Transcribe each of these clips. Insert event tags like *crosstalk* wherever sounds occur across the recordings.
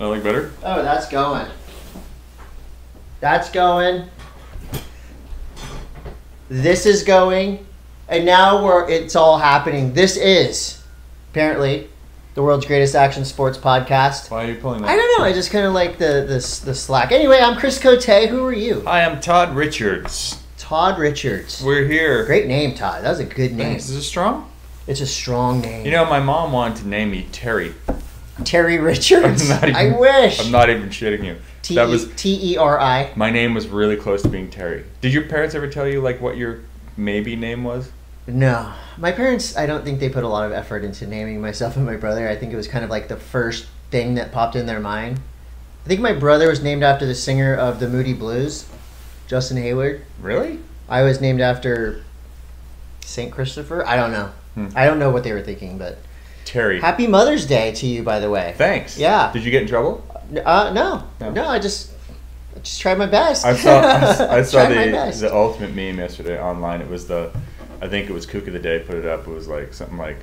I like better. Oh, that's going. That's going. This is going. And now we're it's all happening. This is apparently the world's greatest action sports podcast. Why are you pulling that? I don't know. I just kind of like the, the the slack. Anyway, I'm Chris Cote. Who are you? Hi, I'm Todd Richards. Todd Richards. We're here. Great name, Todd. That was a good name. Thanks. Is it strong? It's a strong name. You know, my mom wanted to name me Terry. Terry Richards. Not I wish. I'm not even shitting you. T that was T E R I. my name was really close to being Terry. Did your parents ever tell you like what your maybe name was? No, my parents. I don't think they put a lot of effort into naming myself and my brother. I think it was kind of like the first thing that popped in their mind. I think my brother was named after the singer of the Moody Blues, Justin Hayward. Really? I was named after Saint Christopher. I don't know. Hmm. I don't know what they were thinking, but Terry. Happy Mother's Day to you, by the way. Thanks. Yeah. Did you get in trouble? Uh, no, No. no, I just, I just tried my best. I saw *laughs* I saw the the ultimate meme yesterday online. It was the I think it was Kook of the Day put it up. It was like something like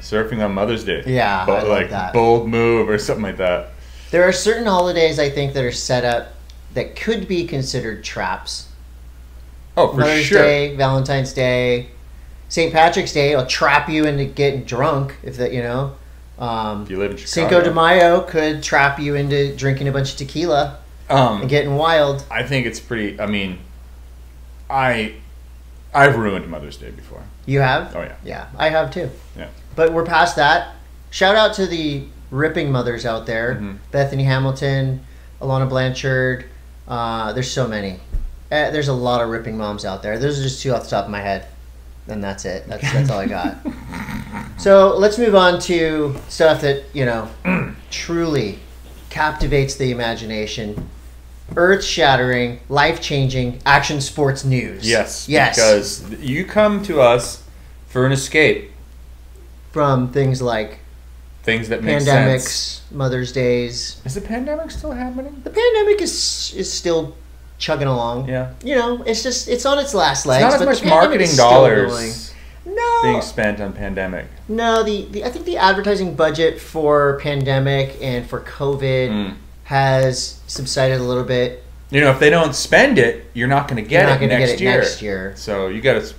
surfing on Mother's Day. Yeah, I like that. bold move or something like that. There are certain holidays I think that are set up that could be considered traps. Oh, for Mother's sure. Day, Valentine's Day, St. Patrick's Day will trap you into getting drunk if that you know. Um, If you live in Chicago. Cinco de Mayo could trap you into drinking a bunch of tequila Um, and getting wild. I think it's pretty. I mean, I I've ruined Mother's Day before. You have? Oh yeah. Yeah, I have too. Yeah. But we're past that. Shout out to the ripping mothers out there Mhm. Bethany Hamilton, Alana Blanchard. Uh, there's so many. Uh, there's a lot of ripping moms out there. Those are just two off the top of my head. And that's it. That's, *laughs* that's all I got. So let's move on to stuff that, you know, *clears throat* truly captivates the imagination. Earth shattering, life changing action sports news. Yes. Yes. Because you come to us for an escape. From things like Things that make pandemics, sense. Mother's Days. Is the pandemic still happening? The pandemic is is still chugging along. Yeah. You know, it's just it's on its last It's legs. not as much marketing dollars. No, being spent on pandemic. no. The, the I think the advertising budget for pandemic and for COVID Mm. has subsided a little bit. You know, if they don't spend it, you're not going to get it next get it year. next year. So you got to,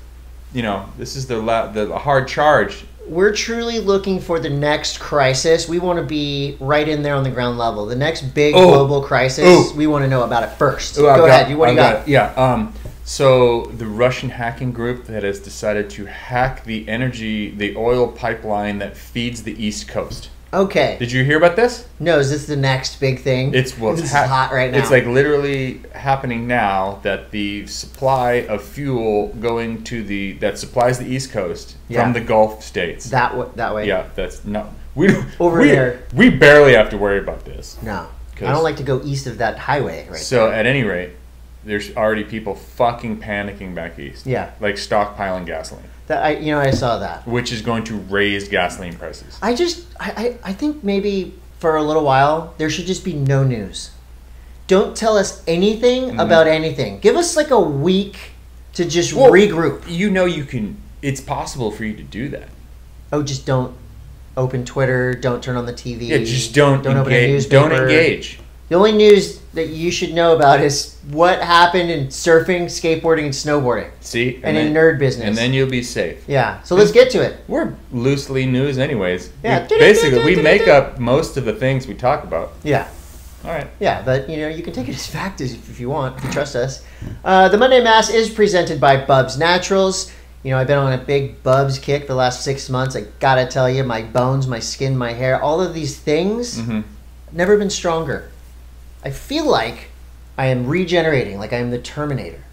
you know, this is the la- the hard charge. We're truly looking for the next crisis. We want to be right in there on the ground level. The next big Oh. global crisis, Oh. we want to know about it first. Ooh, Go got- ahead. You, what do you I've got? Yeah. Um. So the Russian hacking group that has decided to hack the energy, the oil pipeline that feeds the East Coast. Okay. Did you hear about this? No, is this the next big thing? It's well, this it's is hot right now. It's like literally happening now that the supply of fuel going to the that supplies the East Coast Yeah. from the Gulf states. that w- that way. yeah, that's no. We Over we, there. We barely have to worry about this. No. I don't like to go east of that highway. Right. So at any rate, there's already people fucking panicking back east. Yeah. Like stockpiling gasoline, That I you know I saw that. which is going to raise gasoline prices. I just I, I I think maybe for a little while there should just be no news. Don't tell us anything Mhm. about anything. Give us like a week to just Well- regroup. You know you can it's possible for you to do that. Oh, just don't open Twitter. Don't turn on the TV. Yeah, just don't, Don't open a engage. Don't engage. The only news that you should know about is what happened in surfing, skateboarding, and snowboarding, See? and, in then, nerd business. and then you'll be safe. yeah. So let's get to it. We're loosely news anyways. Yeah. We- basically we make up most of the things we talk about. Yeah. All right. Yeah, but you know you can take it as fact as if you want, if you trust us. Uh, the Monday Mass is presented by Bubs Naturals. You know I've been on a big Bubs kick the last six months. I gotta tell you, my bones, my skin, my hair, all of these things, Mhm. never been stronger. I feel like I am regenerating, like I am the Terminator,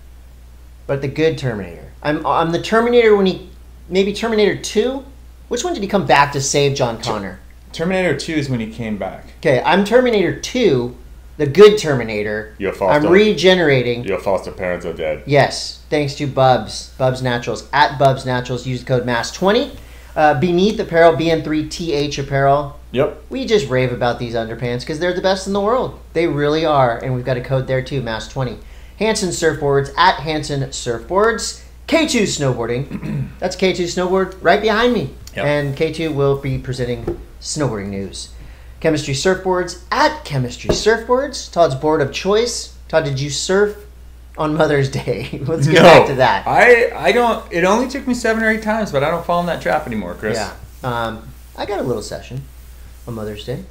but the good Terminator. I'm I'm the Terminator when he maybe Terminator Two. Which one did he come back to save John Connor? Terminator 2 is when he came back. Okay, I'm Terminator 2, the good Terminator. Your foster, I'm regenerating. your foster parents are dead. Yes, thanks to Bubs, Bubs Naturals. At Bubs Naturals, use the code MASS20. Uh, Beneath Apparel, BN3TH Apparel. Yep. We just rave about these underpants because they're the best in the world. They really are. And we've got a code there too, MASS20. Hansen Surfboards, at Hansen Surfboards. K2 Snowboarding. *clears throat* That's K2 Snowboard right behind me. Yep. And K2 will be presenting snowboarding news. Chemistry Surfboards at Chemistry Surfboards. Todd's board of choice. Todd, did you surf on Mother's Day? *laughs* Let's get back to that. I I don't. It only took me seven or eight times, but I don't fall in that trap anymore, Chris. Yeah. Um, I got a little session on Mother's Day.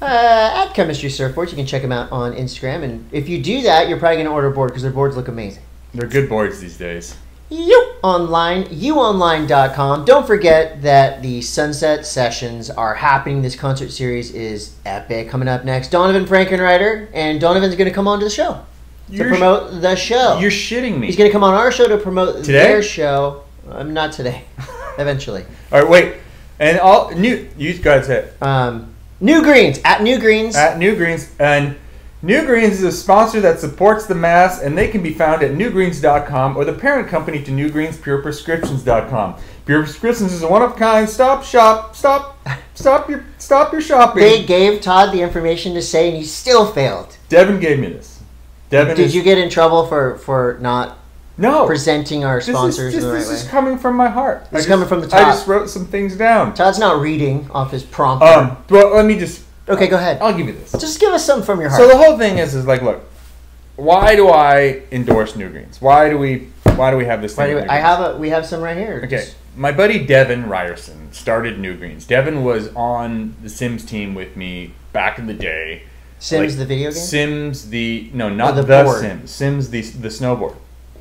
Uh, at Chemistry Surfboards, you can check them out on Instagram. And if you do that, you're probably going to order a board because their boards look amazing. They're good boards these days. Yew Online, yewonline.com. Don't forget that the Sunset Sessions are happening. This concert series is epic. Coming up next, Donovan Frankenreiter, and Donovan's going to come on to the show to You're- promote the show. You're shitting me. He's going to come on our show to promote Today? their show. I'm um, not today. *laughs* Eventually. All right, wait. And all new. You guys it. Um, New Greens at New Greens. at New Greens and New Greens is a sponsor that supports the mass, and they can be found at newgreens.com or the parent company to New Greens, pureprescriptions.com. Pure Prescriptions is a one-of-a-kind stop shop. Stop, stop your, stop your shopping. they gave Todd the information to say, and he still failed. Devin gave me this. Devin, Did is, you get in trouble for for not no? presenting our This is, sponsors this, in the right this is coming from my heart. This I is just- coming from the I just wrote some things down. Todd's not reading off his prompter. Um, well, let me just. okay, go ahead. I'll give you this. Just give us something from your heart. So the whole thing is, is like, look, why do I endorse New Greens? Why do we, why do we have this thing? we- I have a. We have some right here. Okay, my buddy Devin Ryerson started New Greens. Devin was on the Sims team with me back in the day. Sims like, the video game. Sims the no, not the the, board. Sims. Sims the the snowboard.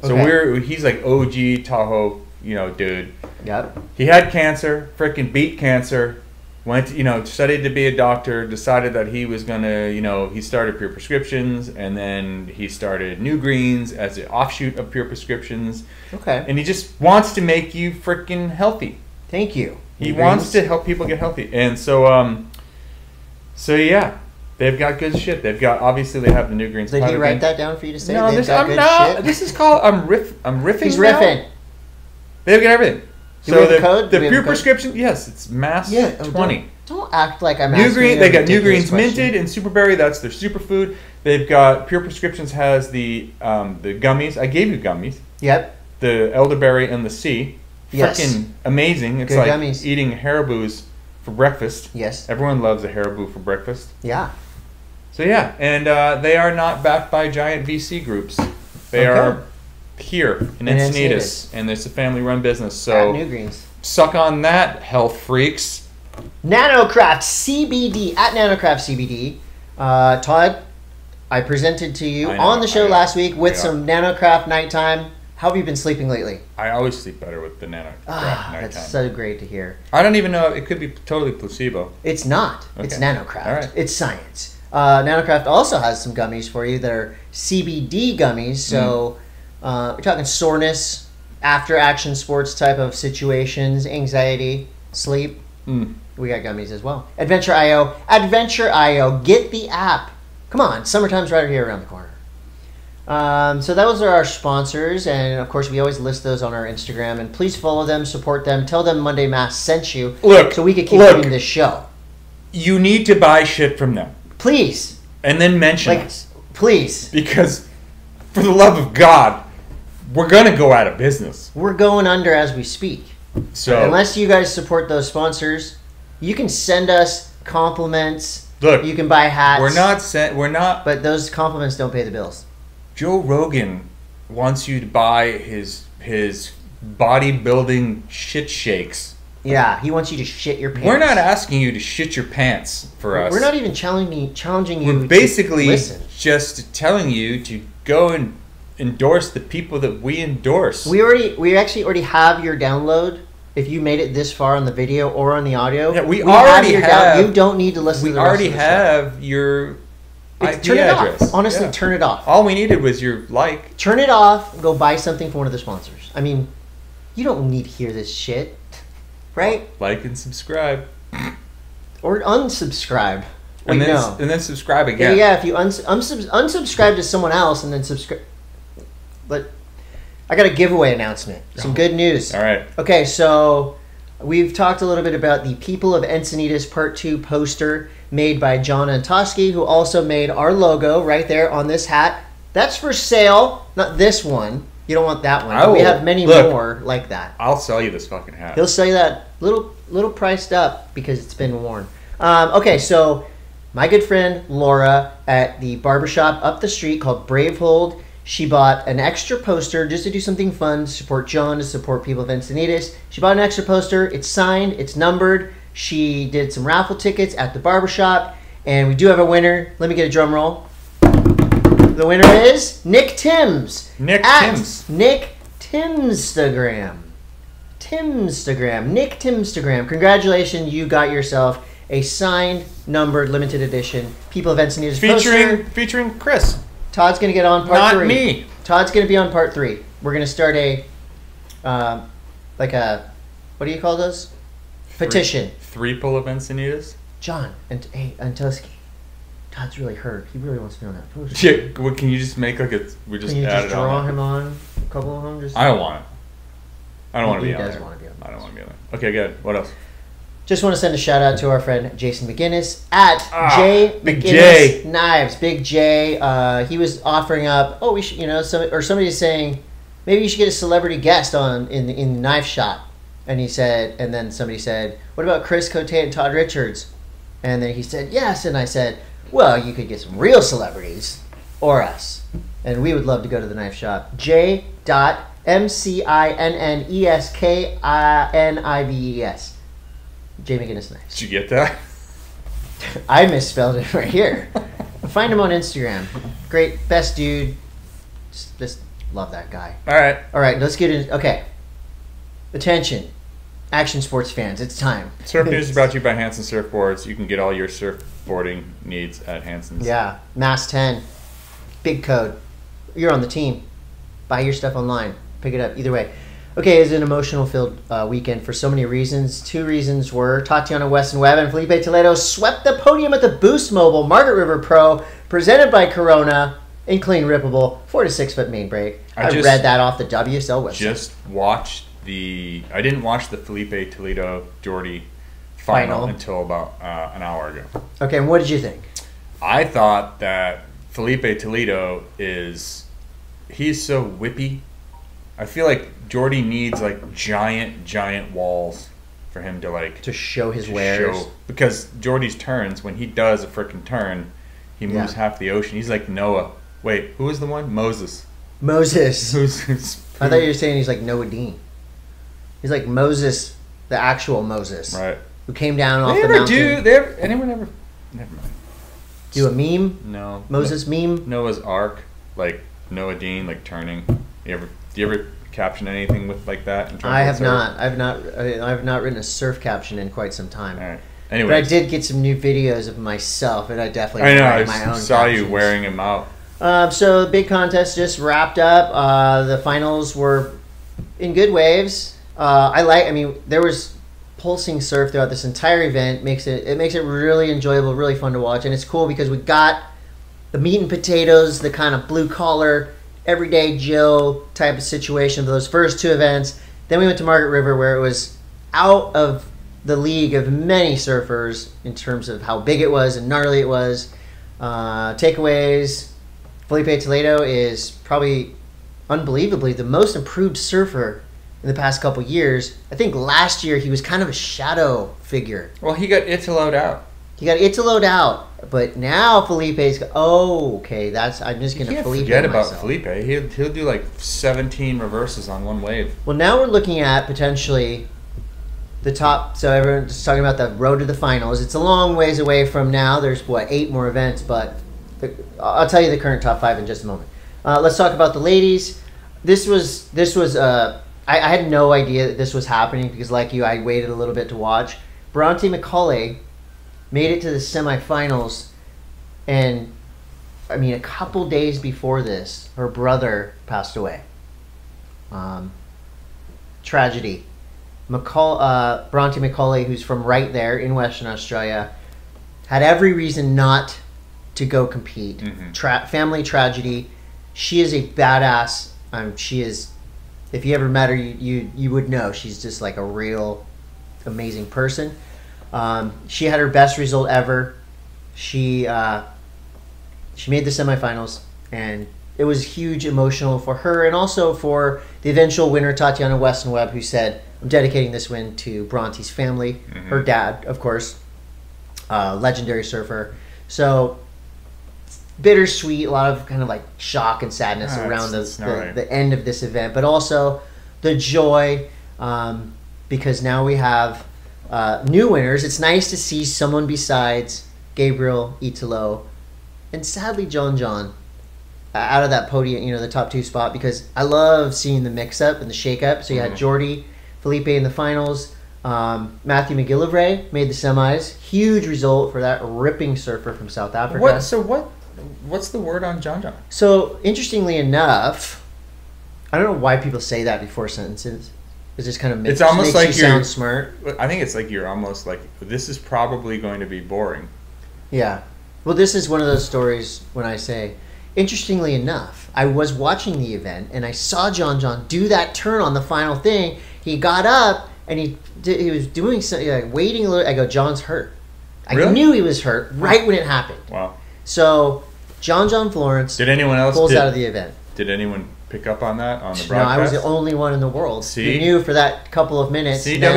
So Okay. we're he's like OG Tahoe, you know, dude. Yep. He had cancer, freaking beat cancer. Went, you know, studied to be a doctor. Decided that he was gonna, you know, he started Pure Prescriptions, and then he started New Greens as an offshoot of Pure Prescriptions. Okay. And he just wants to make you freaking healthy. Thank you. He New wants Greens. to help people get healthy, and so um, so yeah, they've got good shit. They've got obviously they have the New Greens. Did he write thing. that down for you to say? No, this I'm not. shit? This is called I'm riff. I'm riffing. He's now. riffing. They've got everything. Do have the code? The pure prescription. Yes, it's mass Yeah. oh, twenty. Don't, don't act like I'm New green. They got new greens question. minted and superberry. That's their superfood. They've got pure prescriptions has the um, the gummies. I gave you gummies. Yep. The elderberry and the sea. Yes. Freaking amazing. It's Good like gummies. eating Haribo's for breakfast. Yes. Everyone loves a Haribo for breakfast. Yeah. So yeah, and uh, they are not backed by giant VC groups. They Okay. are here in In Encinitas, and it's a family-run business. At So New Greens. suck on that, health freaks. Nanocraft CBD at Nanocraft CBD. Uh, Todd, I presented to you know, on the show I last week with some Nanocraft nighttime. How have you been sleeping lately? I always sleep better with the Nanocraft Ah, nighttime. that's so great to hear. I don't even know. It could be totally placebo. It's not. It's Nanocraft. Right. It's science. Uh, Nanocraft also has some gummies for you that are CBD gummies. So Mm. uh, we're talking soreness, after action sports type of situations, anxiety, sleep. Mm. We got gummies as well. Adventure IO. Adventure IO. Get the app. Come on, summertime's right here around the corner. Um, so those are our sponsors, and of course we always list those on our Instagram. And please follow them, support them, tell them Monday Mass sent you, Look, so we can keep look. doing this show. You need to buy shit from them Please, and then mention like, us please, because, for the love of God, we're gonna go out of business. we're going under as we speak. So Unless you guys support those sponsors, you can send us compliments. look, You can buy hats. we're not sent. We're not. but those compliments don't pay the bills. Joe Rogan wants you to buy his his bodybuilding shit shakes. Yeah, he wants you to shit your pants. We're not asking you to shit your pants for us. We're not even challenging challenging you. We're basically just telling you to go and endorse the people that we endorse. We already, we actually already have your download. If you made it this far on the video or on the audio, Yeah, we already your have- you don't need to listen. we to the already the show. have your IP turn it address. off. Honestly, Yeah. turn it off. All we needed was your like. Turn it off. Go buy something from one of the sponsors. I mean, you don't need to hear this shit, right? Like and subscribe. Or unsubscribe. Wait, and then no. and then subscribe again. yeah, if you uns- unsub- unsubscribe to someone else and then subscribe. But I got a giveaway announcement. Some oh. good news. All right. Okay, so we've talked a little bit about the People of Encinitas Part 2 poster made by John Antosky, who also made our logo right there on this hat. That's for sale, not this one. You don't want that one. We have many look. more like that. I'll sell you this fucking hat. He'll sell you that little little priced up because it's been worn. Um, okay, so my good friend Laura at the barbershop up the street called Bravehold. She bought an extra poster just to do something fun to support John, to support people of Encinitas. She bought an extra poster. It's signed, it's numbered. She did some raffle tickets at the barbershop, and we do have a winner. Let me get a drum roll. The winner is Nick Timms. Nick Timms. Nick Timstagram. Timstagram. Nick Timstagram. Congratulations, you got yourself a signed, numbered, limited edition People of Encinitas Featuring poster. featuring Chris, Todd's gonna get on part not three. me. Todd's gonna be on part three. We're gonna start a, uh, like a, what do you call those? Petition. Three pull of Encinitas. John and hey Antoski. Todd's really hurt. He really wants to be on that poster. Yeah, what, can you just make like a? We just Can you add just it draw on. him on? A couple of them. Just. I don't want it. I don't want to be on there. wanna be on I don't want to be on there. Okay, good. What else? Just want to send a shout out to our friend Jason McInnes at Ah, J Big McInnes J. Knives. Big J. Uh, he was offering up. Oh, we should, you know, some or somebody's saying maybe you should get a celebrity guest on in in the knife shop. And he said, and then somebody said, "What about Chris Cote and Todd Richards?" And then he said, "Yes." And I said, "Well, you could get some real celebrities or us, and we would love to go to the knife shop." J. Dot M C I N N E S K I N I V E S. J. McInnes Knives. Did you get that? *laughs* I misspelled it *laughs* right here. Find him on Instagram. Great, best dude. Just, just love that guy. All right. All right, let's get in. Okay. Attention, action sports fans. It's time. Surf News is brought to you by Hansen Surfboards. You can get all your surfboarding needs at Hansen's. Yeah, Mass 10. Big code. You're on the team. Buy your stuff online. Pick it up. Either way. Okay, it's an emotional filled uh, weekend for so many reasons. Two reasons were Tatiana Weston Webb and Felipe Toledo swept the podium at the Boost Mobile Margaret River Pro, presented by Corona in clean rippable, four to six foot main break. I I, just- read that off the WSL website. Just watched the. I didn't watch the Felipe Toledo Jordy final, Final. until about uh, an hour ago. okay, and what did you think? I thought that Felipe Toledo is. He's so whippy. I feel like Jordy needs like giant, giant walls for him to like To show his to wares. show- because Jordy's turns when he does a freaking turn, he moves Yeah. half the ocean. He's like Noah. Wait, who is the one? Moses. Moses. Who's, who's I thought you were saying he's like Noa Deane. He's like Moses, the actual Moses, right. who came down off They the ever mountain. do? They ever, anyone ever? Never mind. do a meme? No. Moses meme? Noah's Ark, like Noa Deane, like turning. You ever? Do you ever caption anything with like that? in terms I have surf? not. I've not. I- I've not written a surf caption in quite some time. All right. Anyway, but I did get some new videos of myself, and I definitely I know. I my own saw you wearing him out. Um, so the big contest just wrapped up. Uh, the finals were in good waves. Uh, I like. I mean, there was pulsing surf throughout this entire event. Makes it it makes it really enjoyable, really fun to watch, and it's cool because we got the meat and potatoes, the kind of blue collar, everyday Joe type of situation of those first two events. Then we went to Margaret River where it was out of the league of many surfers in terms of how big it was and gnarly it was. Uh, takeaways Felipe Toledo is probably unbelievably the most improved surfer in the past couple years. I think last year he was kind of a shadow figure. Well, he got Italoed out. He got Italoed out, but now Felipe's oh okay. That's I'm just gonna Felipe forget about. Felipe. He'll he'll do like 17 reverses on one wave. Well, now we're looking at potentially the top. So everyone's talking about the road to the finals. It's a long ways away from now. There's what eight more events, but the, I'll tell you the current top five in just a moment. Uh, let's talk about the ladies. This was this was. Uh, I, I had no idea that this was happening because, like you, I waited a little bit to watch. Bronte Macaulay made it to the semifinals, and I mean, a couple days before this, her brother passed away. Um, tragedy. McCall, uh, Bronte Macaulay, who's from right there in Western Australia, had every reason not to go compete. Mhm. Tra- family tragedy. She is a badass. Um, she is. If you ever met her, you, you you would know she's just like a real amazing person. Um, she had her best result ever. She uh, she made the semifinals, and it was huge emotional for her and also for the eventual winner Tatiana Weston Webb, who said, "I'm dedicating this win to Bronte's family, her dad, of course, uh, legendary surfer." So bittersweet, a lot of kind of like shock and sadness Ah, around the, it's- it's not the, right. the end of this event, but also the joy um, because now we have uh, new winners. It's nice to see someone besides Gabriel Italo and sadly John John uh, out of that podium, you know, the top two spot because I love seeing the mix up and the shake up. So you had Mhm. Jordy, Felipe in the finals. Um, Matthew McGillivray made the semis. Huge result for that ripping surfer from South Africa. What? So what? What's the word on John John? So interestingly enough, I don't know why people say that before sentences. It just kind of makes, It's almost makes like you sound smart. I think it's like you're almost like this is probably going to be boring. Yeah. Well, this is one of those stories when I say, interestingly enough, I was watching the event and I saw John John do that turn on the final thing. He got up and he did, he was doing something like waiting a little. I go, John's hurt. I Really? knew he was hurt right when it happened. Wow. So John John Florence Did anyone else? pulls Did, out of the event. did anyone pick up on that on the broadcast? No. I was the only one in the world See? who knew for that couple of minutes. and then-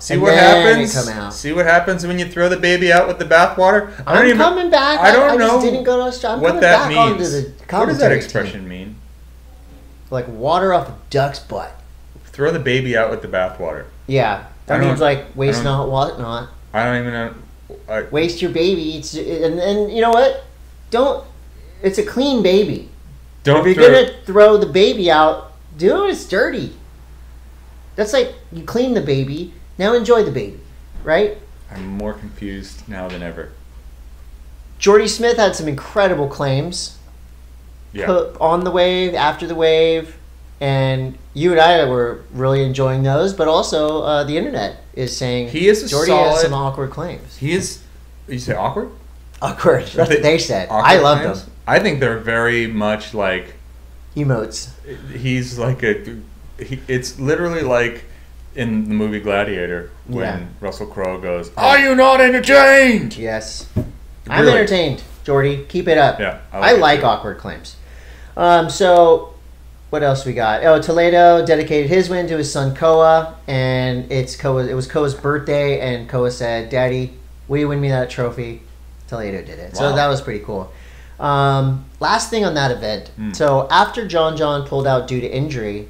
See what happens. See what happens when you throw the baby out with the bathwater. I don't I'm even. coming back. I don't I, know just didn't go to Australia. I'm what that back onto means. What does that expression team. mean? Like water off a duck's butt. Throw the baby out with the bathwater. Yeah, that means like waste not, what not. I don't even know. I, Waste your baby. It's and, and you know what? Don't. It's a clean baby. don't If you're throw. gonna throw the baby out, do it. It's dirty. That's like you clean the baby. Now enjoy the baby, right? I'm more confused now than ever. Jordy Smith had some incredible claims. Yeah. put on the wave, after the wave, and you and I were really enjoying those. But also, uh, the internet is saying He is Jordy has some awkward claims. He is. You say awkward? Awkward. That's what they said. I love them. I think they're very much like Emotes. he's like a. He, it's literally like in the movie Gladiator when Yeah. Russell Crowe goes, "Are you not entertained?" Yes, I'm entertained. Jordy, keep it up. Yeah, I it like awkward claims. Um, so, what else we got? Oh, Toledo dedicated his win to his son Koa, and it's Koa. It was Koa's birthday, and Koa said, "Daddy, will you win me that trophy?" Toledo did it, so that was pretty cool. Um, last thing on that event. Mm. So after John John pulled out due to injury,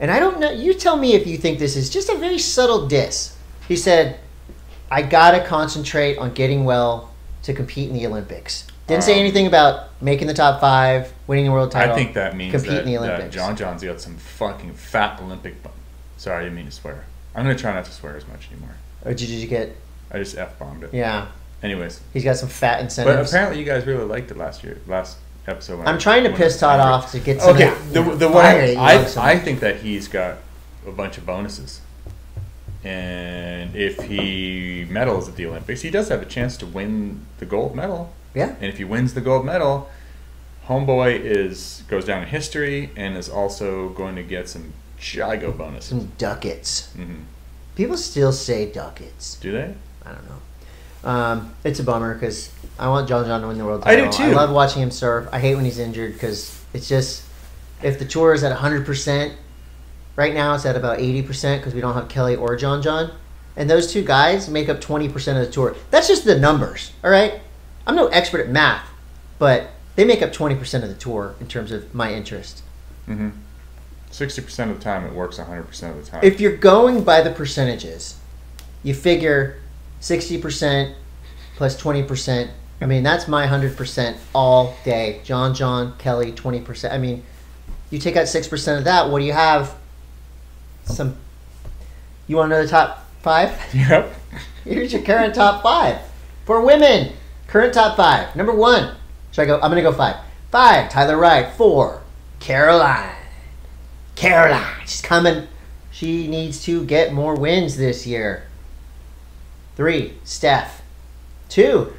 and I don't know. You tell me if you think this is just a very subtle diss. He said, "I gotta concentrate on getting well to compete in the Olympics." Didn't say anything about making the top five, winning the world title. I think that means compete that, in the Olympics. John John's got some fucking fat Olympic. bu- Sorry, I didn't mean to swear. I'm gonna try not to swear as much anymore. Or did you get? I just f bombed it. Yeah, Anyways, he's got some fat incentives. but apparently you guys really liked it last year, last episode. I'm trying to piss Todd off to get some. Okay, the, the fire way I, I think that he's got a bunch of bonuses, and if he medals at the Olympics, he does have a chance to win the gold medal. Yeah. And if he wins the gold medal, Homeboy is goes down in history and is also going to get some Jigo bonuses. some ducats. hmm People still say ducats. Do they? I don't know. Um, it's a bummer because I want John John to win the world title. I do too. I love watching him surf. I hate when he's injured because it's just if the tour is at 100 percent right now, it's at about 80 percent because we don't have Kelly or John John, and those two guys make up 20 percent of the tour. That's just the numbers. All right, I'm no expert at math, but they make up 20 percent of the tour in terms of my interest. Mm-hmm. Sixty percent of the time, it works. hundred percent of the time. If you're going by the percentages, you figure 60% plus 20%. I mean, that's my 100% all day. John, John, Kelly, 20%. I mean, you take out 6% of that, what do you have? Some. You want to know the top five? *laughs* yep. Here's your current top five. For women, current top five. Number one. Should I go? I'm going to go five. Five, Tyler Wright. Four, Caroline. Caroline. She's coming. She needs to get more wins this year. Three, Steph. Two,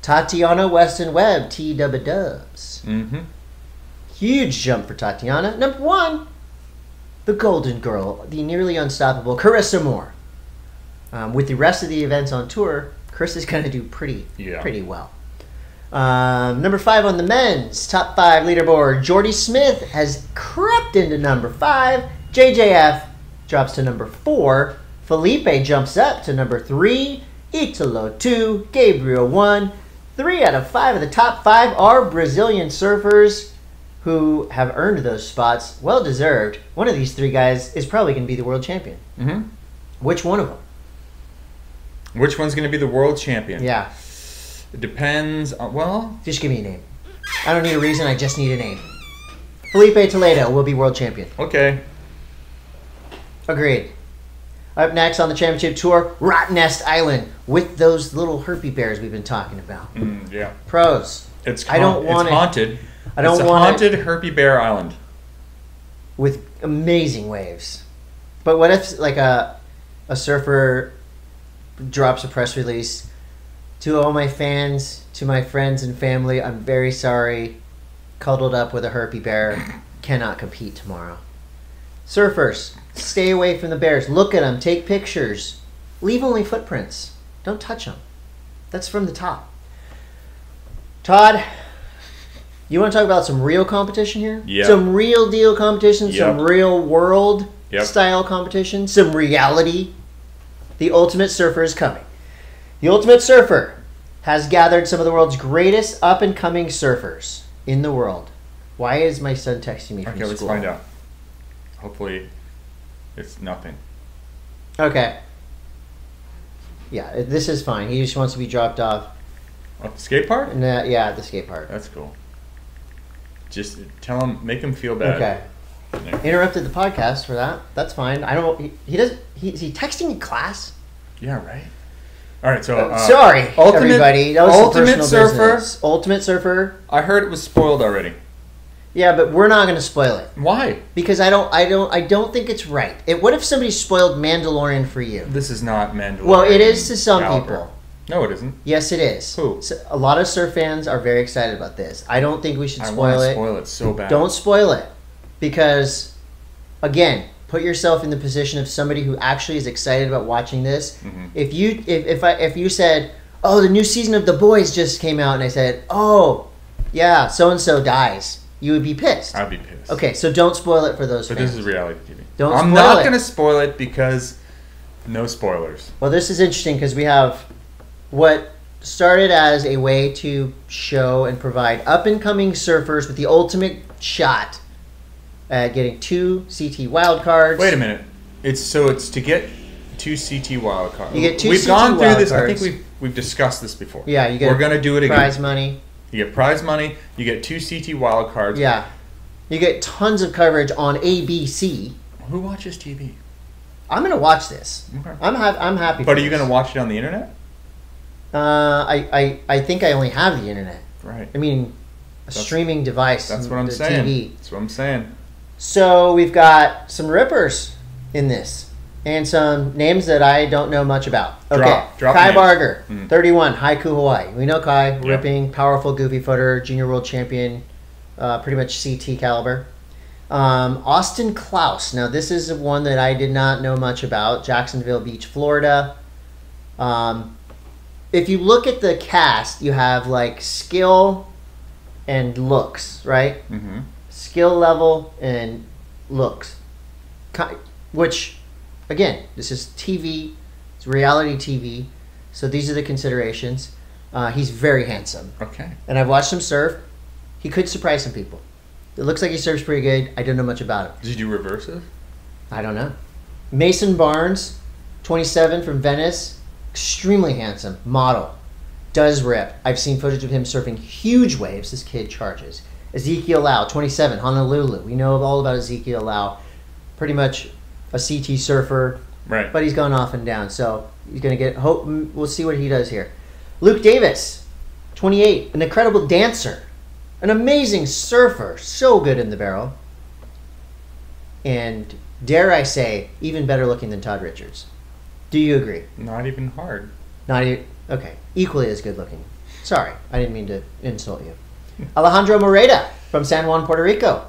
Tatiana Weston Webb. T Dubba Dubs. Mm-hmm. Huge jump for Tatiana. Number one, the Golden Girl, the nearly unstoppable Carissa Moore. Um, with the rest of the events on tour, Chris is *laughs* going to do pretty, Yeah. pretty well. Um, number five on the men's top five leaderboard, Jordy Smith has crept into number five. JJF drops to number four. Felipe jumps up to number three. Italo two. Gabriel one. Three out of five of the top five are Brazilian surfers who have earned those spots. Well deserved. One of these three guys is probably going to be the world champion. hmm Which one of them? Which one's going to be the world champion? Yeah, It depends. On, well, just give me a name. I don't need a reason, I just need a name. Felipe Toledo will be world champion. okay. Agreed. Up next on the championship tour, Rottnest Island with those little herpy bears we've been talking about. Mm, yeah. Pros. It's I don't con- want it's it. haunted. I don't it's want it. haunted Herpy Bear Island. with amazing waves. But what if like a a surfer drops a press release to all my fans, to my friends and family, I'm very sorry. Cuddled up with a herpy bear, cannot compete tomorrow. Surfers, stay away from the bears. Look at them, take pictures. Leave only footprints. Don't touch them. That's from the top. Todd, you want to talk about some real competition here? Yep. Some real deal competition, some real world Yep. style competition, some reality. The Ultimate Surfer is coming. The Ultimate Surfer has gathered some of the world's greatest up and coming surfers in the world. Why is my son texting me from Okay, let's find out. Hopefully, it's nothing. Okay. Yeah, this is fine. He just wants to be dropped off. Oh, the skate park? Uh, yeah, at the skate park. That's cool. Just tell him, make him feel bad. Okay. Yeah. Interrupted the podcast for that. That's fine. I don't. He, he does. He, is he texting in class? Yeah, right. All right, so uh, Sorry, Ultimate- everybody. That was Ultimate Surfer. business. Ultimate Surfer. I heard it was spoiled already. Yeah, but we're not going to spoil it Why? because I don't. I don't. I don't think it's right. It, what if somebody spoiled Mandalorian for you? This is not Mandalorian. Well, it is to some caliber. people. No, it isn't. Yes, it is. Who? So, a lot of surf fans are very excited about this. I don't think we should I spoil want to it. spoil it so bad. Don't spoil it because, again, put yourself in the position of somebody who actually is excited about watching this. Mhm. If you if if I if you said, "Oh, the new season of The Boys just came out," and I said, "Oh, yeah, so and so dies," you would be pissed. I'd be pissed. Okay, so don't spoil it for those But fans. this is reality TV. Don't I'm spoil not it. going to spoil it because no spoilers. Well, this is interesting because we have what started as a way to show and provide up and coming surfers with the ultimate shot at getting two CT wildcards. Wait a minute. It's so it's to get two CT wildcards. You get two We've CT gone through this. I think we've we've discussed this before. Yeah, you get We're gonna do it again. prize money. You get prize money. You get two CT wildcards. Yeah. You get tons of coverage on ABC. Who watches TV? I'm gonna watch this. Okay. I'm ha- I'm happy. But are you this. going to watch it on the internet? Uh, I, I I think I only have the internet. Right. I mean, a That's- streaming device. That's what I'm the saying. TV. That's what I'm saying. So we've got some rippers in this, and some names that I don't know much about. Okay, Drop- drop Kai names. Barger, Mm. 31, Haiku Hawaii. We know Kai, Yeah. ripping, powerful, goofy footer, junior world champion, uh, pretty much CT caliber. Um, Austin Clouse. Now this is one that I did not know much about. Jacksonville Beach, Florida. Um, if you look at the cast, you have like skill and looks, right? Mm-hmm. skill level and looks which again this is tv it's reality tv so these are the considerations. Uh, he's very handsome. Okay. and i've watched him surf. He could surprise some people. It looks like he surfs pretty good. I don't know much about him. Did you do reverses? i don't know. Mason barnes 27 from venice. Extremely handsome. Model. Does rip. I've seen footage of him surfing huge waves this kid charges. Ezekiel Lau, 27, Honolulu. We know all about Ezekiel Lau. Pretty much a CT surfer, Right. but he's gone off and down. So he's going to get hope. We'll see what he does here. Luke Davis, 28, an incredible dancer, an amazing surfer, so good in the barrel. And dare I say, even better looking than Todd Richards. Do you agree? Not even hard. Not e- okay. Equally as good looking. Sorry, I didn't mean to insult you. Alejandro Moreda from San Juan, Puerto Rico.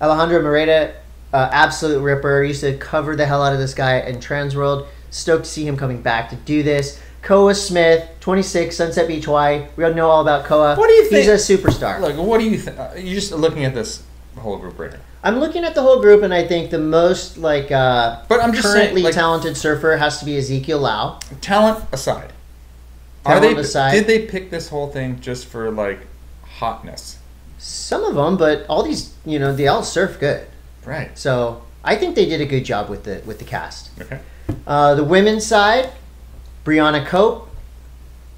Alejandro Moreda, uh, absolute ripper. Used to cover the hell out of this guy in Transworld. Stoked to see him coming back to do this. Koa Smith, 26, Sunset Beach, Hawaii. We all know all about Koa. What do you think? He's a superstar. Look, what do you think? Uh, you're just looking at this whole group right here. I'm looking at the whole group, and I think the most like uh, But I'm just saying, currently like- talented surfer has to be Ezekiel Lau. Talent aside, Are Tail they? on the side. Did they pick this whole thing just for like hotness? Some of them, but all these, you know, they all surf good. Right. So I think they did a good job with the with the cast. Okay. Uh, the women's side, Brianna Cope,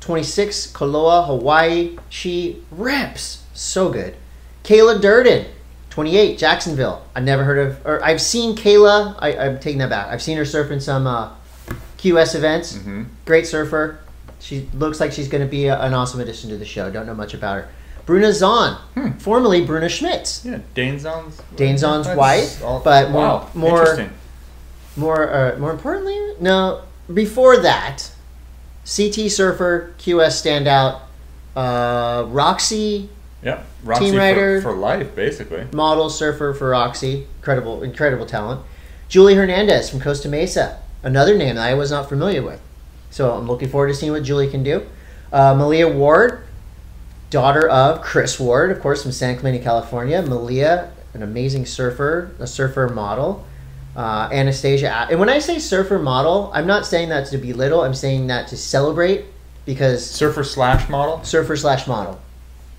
26, Koloa, Hawaii. She rips. So good. Kayla Durden, 28, Jacksonville. I've never heard of, or I've seen Kayla. I, I'm taking that back. I've seen her surf in some uh, QS events. Mm-hmm. Great surfer. She looks like she's going to be a, an awesome addition to the show. Don't know much about her. Bruna Zaun, Hmm. formerly Bruna Schmitz. Yeah, Dane Zaun's. Dane Zaun's That's wife, all- but more- wow, more- interesting. More, uh, more importantly, no. Before that, CT surfer, QS standout, uh, Roxy Yep. Roxy Team for- Rider. for, life, basically. model surfer for Roxy, incredible, incredible talent. Julie Hernandez from Costa Mesa, another name that I was not familiar with. So I'm looking forward to seeing what Julie can do. Uh, Malia Ward, daughter of Chris Ward, of course, from San Clemente, California. Malia, an amazing surfer, a surfer model. Uh, Anastasia, and when I say surfer model, I'm not saying that to belittle. I'm saying that to celebrate because Surfer slash model. surfer slash model.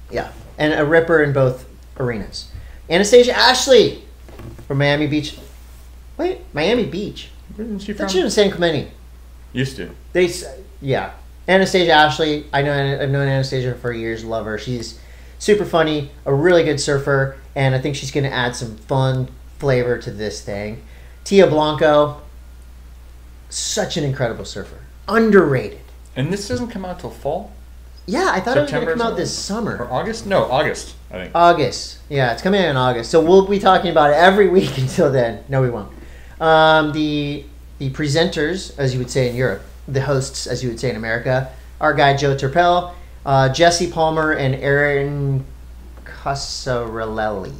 Yeah, and a ripper in both arenas. Anastasia Ashley from Miami Beach. Wait, Miami Beach. Where's she from? she in San Clemente. Used to. They, yeah. Anastasia Ashley. I know. I've known Anastasia for years. Love her. She's super funny, a really good surfer, and I think she's going to add some fun flavor to this thing. Tia Blanco, such an incredible surfer, underrated. And this doesn't come out till fall Yeah, I thought it was going to come out this summer. or August. No, August. I think. August. Yeah, it's coming out in August. So we'll be talking about it every *laughs* week until then. No, we won't. Um, the the presenters, as you would say in Europe, the hosts, as you would say in America, our guy Joe Turpel, uh, Jesse Palmer, and Erin Coscarelli.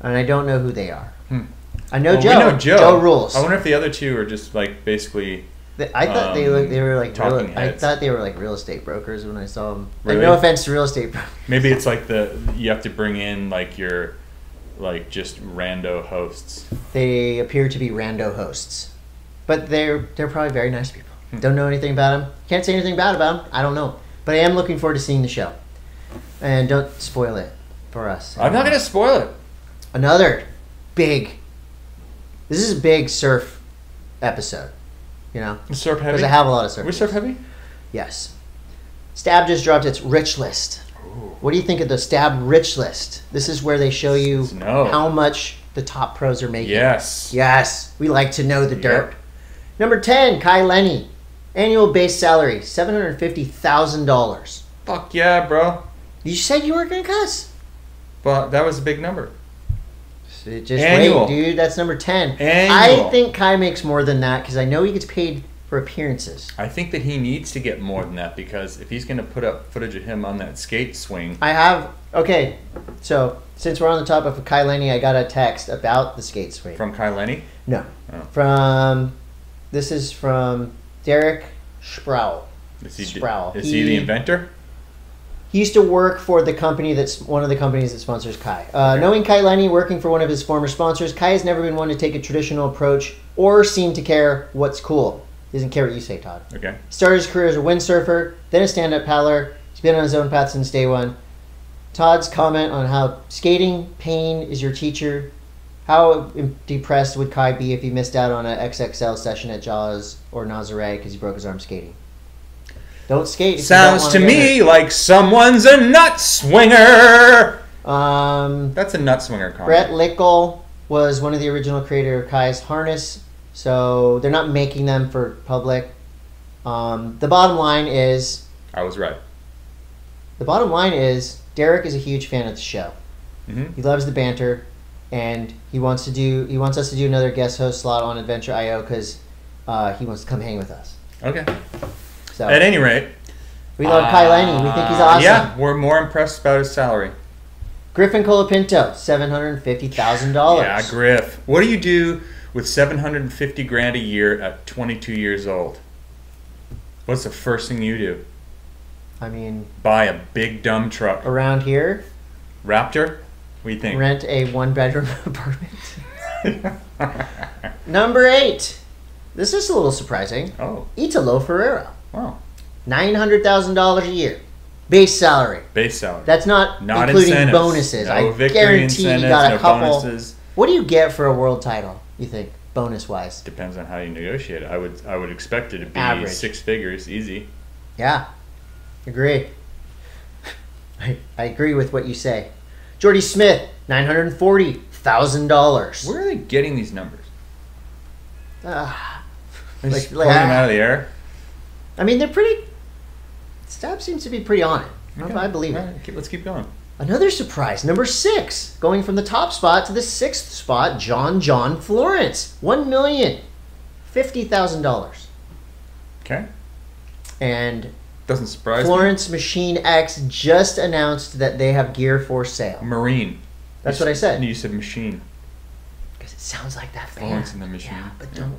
And I don't know who they are. Hmm. I know Well, Joe. We know Joe. Joe rules. I wonder if the other two are just like basically. I thought they Um, look, they were like real, I thought they were like real estate brokers when I saw them. Like, no offense to real estate brokers. *laughs* Maybe it's like the you have to bring in like your like just rando hosts. They appear to be rando hosts, but they're they're probably very nice people. Hmm. Don't know anything about them. Can't say anything bad about them. I don't know, but I am looking forward to seeing the show. And don't spoil it for us. I'm not gonna spoil it. Another big. This is a big surf episode. You know, Surf heavy. because. I have a lot of surf. we surf heavy. Yes. Stab just dropped its rich list. What do you think of the Stab rich list? This is where they show you No. how much the top pros are making. Yes. Yes, we like to know the Yep. dirt. Number 10, Kai Lenny. Annual base salary, $750,000. Fuck yeah, bro. You said you weren't going to cuss. But that was a big number. Just Annual. wait, dude. That's number 10. Annual. I think Kai makes more than that because I know he gets paid for appearances. I think that he needs to get more than that because if he's gonna put up footage of him on that skate swing, I have, okay, so since we're on the topic of Kai Lenny, I got a text about the skate swing. from Kai Lenny. no. Oh. From, this is from Derek Sproul. Is he, Sproul. is he the inventor? He used to work for the company that's one of the companies that sponsors Kai. Uh, knowing Kai Lenny working for one of his former sponsors, Kai has never been one to take a traditional approach or seem to care what's cool. He doesn't care what you say, Todd. Okay. Started his career as a windsurfer, then a stand-up paddler. He's been on his own path since day one. Todd's comment on how skating pain is your teacher. How depressed would Kai be if he missed out on an XXL session at Jaws or Nazare because he broke his arm skating? Don't skate. if you don't Sounds wanna to me like someone's a nut swinger. Um, That's a nut swinger comment. Brett Lickle was one of the original creator of Kai's harness, so they're not making them for public. Um, the bottom line is I was right. the bottom line is Derek is a huge fan of the show. hmm He loves the banter, and he wants to do he wants us to do another guest host slot on Adventure IO because uh, he wants to come hang with us. Okay. So At any rate, we love Kai Lenny. We think he's uh, awesome. Yeah, we're more impressed about his salary. Griffin Colapinto, seven hundred fifty thousand dollars. Yeah, Griff. What do you do with 750 grand a year at 22 years old? What's the first thing you do? I mean, Buy a big dumb truck. around here, Raptor? You think? rent a one bedroom *laughs* apartment. *laughs* Number eight. This is a little surprising. oh, Italo Ferreira. wow. nine hundred thousand dollars a year, base salary. Base salary. That's not, Not including incentives. bonuses. No I guarantee you got a no couple. bonuses. What do you get for a world title? You think bonus wise? Depends on how you negotiate. it. I would I would expect it to be Average. six figures, easy. Yeah, agree. *laughs* I, I agree with what you say. Jordy Smith, nine hundred forty thousand dollars. Where are they getting these numbers? Ah, like- just like- pulling them out of the air. I mean, they're pretty. Stab seems to be pretty on it. Okay. I believe it. Keep- let's keep going. Another surprise, number six, going from the top spot to the sixth spot, John John Florence, one million fifty thousand dollars, Okay, and doesn't surprise Florence Machine X just announced that they have gear for sale. Marine. That's You what I said. You said machine. Because it sounds like that band. Florence and the Machine. Yeah, but Yeah. don't.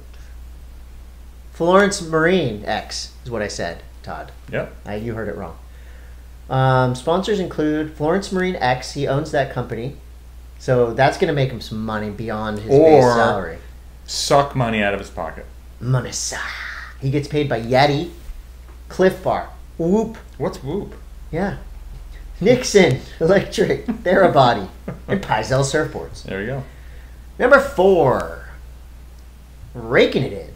Florence Marine X is what I said, Todd. Yep. I, you heard it wrong. Um, sponsors include Florence Marine X. He owns that company, so that's going to make him some money beyond his base salary. Suck money out of his pocket. Manisa. He gets paid by Yeti, Clif Bar, Whoop, What's Whoop? yeah, Nixon *laughs* Electric, Therabody, and Pyzel Surfboards. There you go. Number four, raking it in.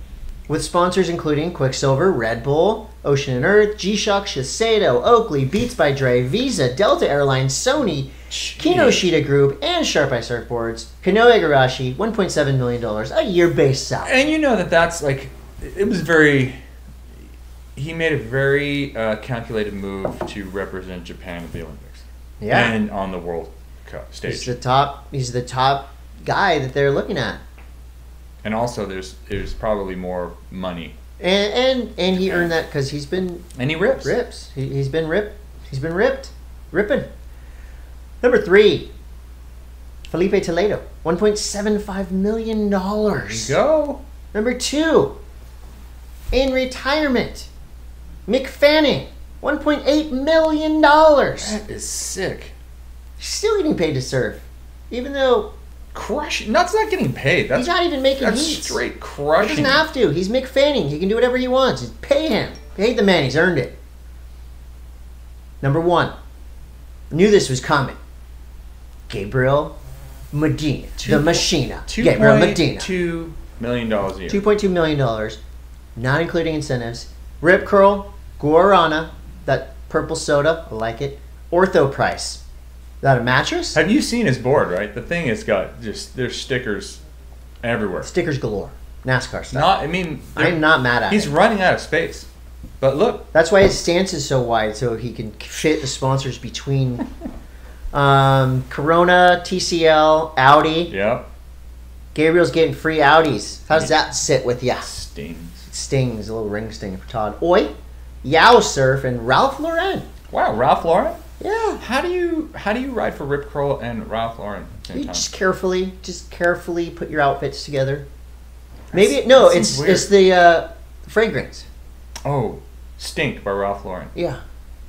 With sponsors including Quiksilver, Red Bull, Ocean and Earth, G-Shock, Shiseido, Oakley, Beats by Dre, Visa, Delta Airlines, Sony, Kinoshita Group, and Sharp Eye Surfboards, Kanoa Igarashi, $1.7 million a year base salary. And you know that that's like, it was very. He made a very uh, calculated move to represent Japan at the Olympics Yeah. and on the World Cup stage. He's the top. He's the top guy that they're looking at, And also, there's there's probably more money. and and and he earned that because he's been And he rips. rips. He, he's been ripped. He's been ripped, ripping. Number three, Felipe Toledo, one point seven five million dollars. go. Number two, in retirement, Mick Fanning, one point eight million dollars. That is sick. Still getting paid to surf, even though Crush. That's not getting paid. That's he's not even making that's heats. straight crushing. He crushing. doesn't have to. He's Mick Fanning. He can do whatever he wants. Just pay him. Pay the man. He's earned it. Number one. Knew this was coming. Gabriel Medina. Two- the Machina. Two Gabriel point Medina. two million dollars a year. $2.2 million, not including incentives. Rip Curl, Guarana, that purple soda, I like it. Ortho Price. Is that a mattress? Have you seen his board? Right, the thing has got just there's stickers everywhere. Stickers galore. NASCAR stuff. Not, I mean, I'm not mad at he's it. running out of space. But look, That's why his stance is so wide, so he can fit the sponsors between *laughs* um, Corona, TCL, Audi. yeah, Gabriel's getting free Audis. How's that sit with ya? stings. Stings, a little ring sting for Todd. Oi, Yao Surf, and Ralph Lauren. Wow, Ralph Lauren. Yeah. How do you how do you ride for Rip Curl and Ralph Lauren You time? just carefully, just carefully put your outfits together. Maybe no, it's weird. it's the uh, fragrance. Oh, Stink by Ralph Lauren. Yeah,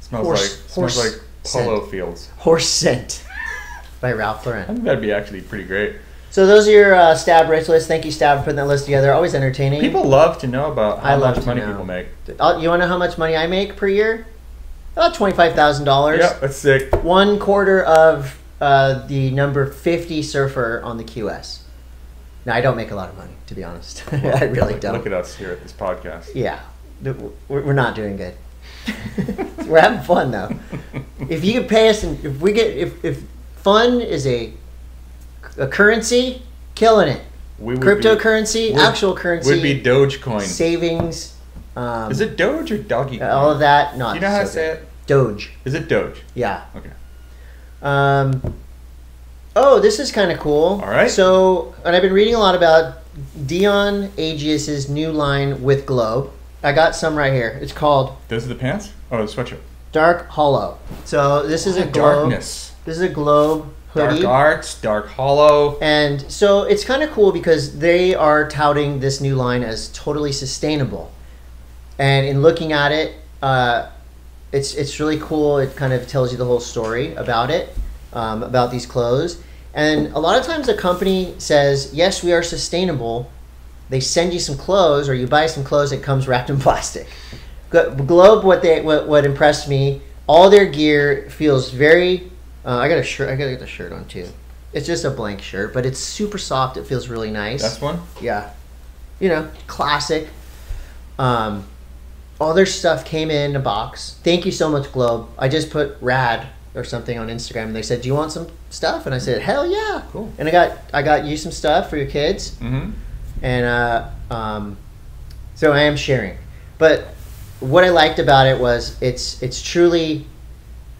Smells Horse- like smells horse like polo fields. horse scent *laughs* by Ralph Lauren. I think that'd be actually pretty great. So those are your uh, stab rich list. Thank you, Stab, for putting that list together. Always entertaining. People love to know about how I love much money know. people make. Uh, you want to know how much money I make per year? About twenty-five thousand dollars. Yeah, that's sick. One quarter of uh, the number fifty surfer on the QS. Now I don't make a lot of money, to be honest. *laughs* I really Look- don't. Look at us here at this podcast. Yeah, we're we're not doing good. *laughs* we're having fun though. *laughs* If you could pay us, and if we get, if if fun is a a currency, killing it. We would Cryptocurrency, would- actual currency, would be Dogecoin. savings. Um, Is it Doge or Doggy? all of that? Not. You know how to say good. it? Doge. Is it Doge? Yeah. Okay. Um, oh, this is kind of cool. All right. So, and I've been reading a lot about Dion Agius's new line with Globe. I got some right here. It's called Those are the pants? Oh, the sweatshirt. Dark Hollow. So this is a globe. Darkness. This is a globe hoodie. Dark arts, dark hollow. And so it's kind of cool because they are touting this new line as totally sustainable. And in looking at it, uh, it's it's really cool. It kind of tells you the whole story about it, um, about these clothes. And a lot of times, a company says, "Yes, we are sustainable." They send you some clothes, or you buy some clothes that comes wrapped in *laughs* plastic. Glo- Globe, what they what, what impressed me, all their gear feels very. Uh, I got a shirt. I gotta get the shirt on too. It's just a blank shirt, but it's super soft. It feels really nice. That's one. Yeah. You know, classic. Um, all their stuff came in a box. Thank you so much, Globe. I just put rad or something on Instagram, and they said, "Do you want some stuff?" And I said, "Hell yeah!" Cool. And I got I got you some stuff for your kids, Mm-hmm. and uh, um, so I am sharing. But what I liked about it was it's it's truly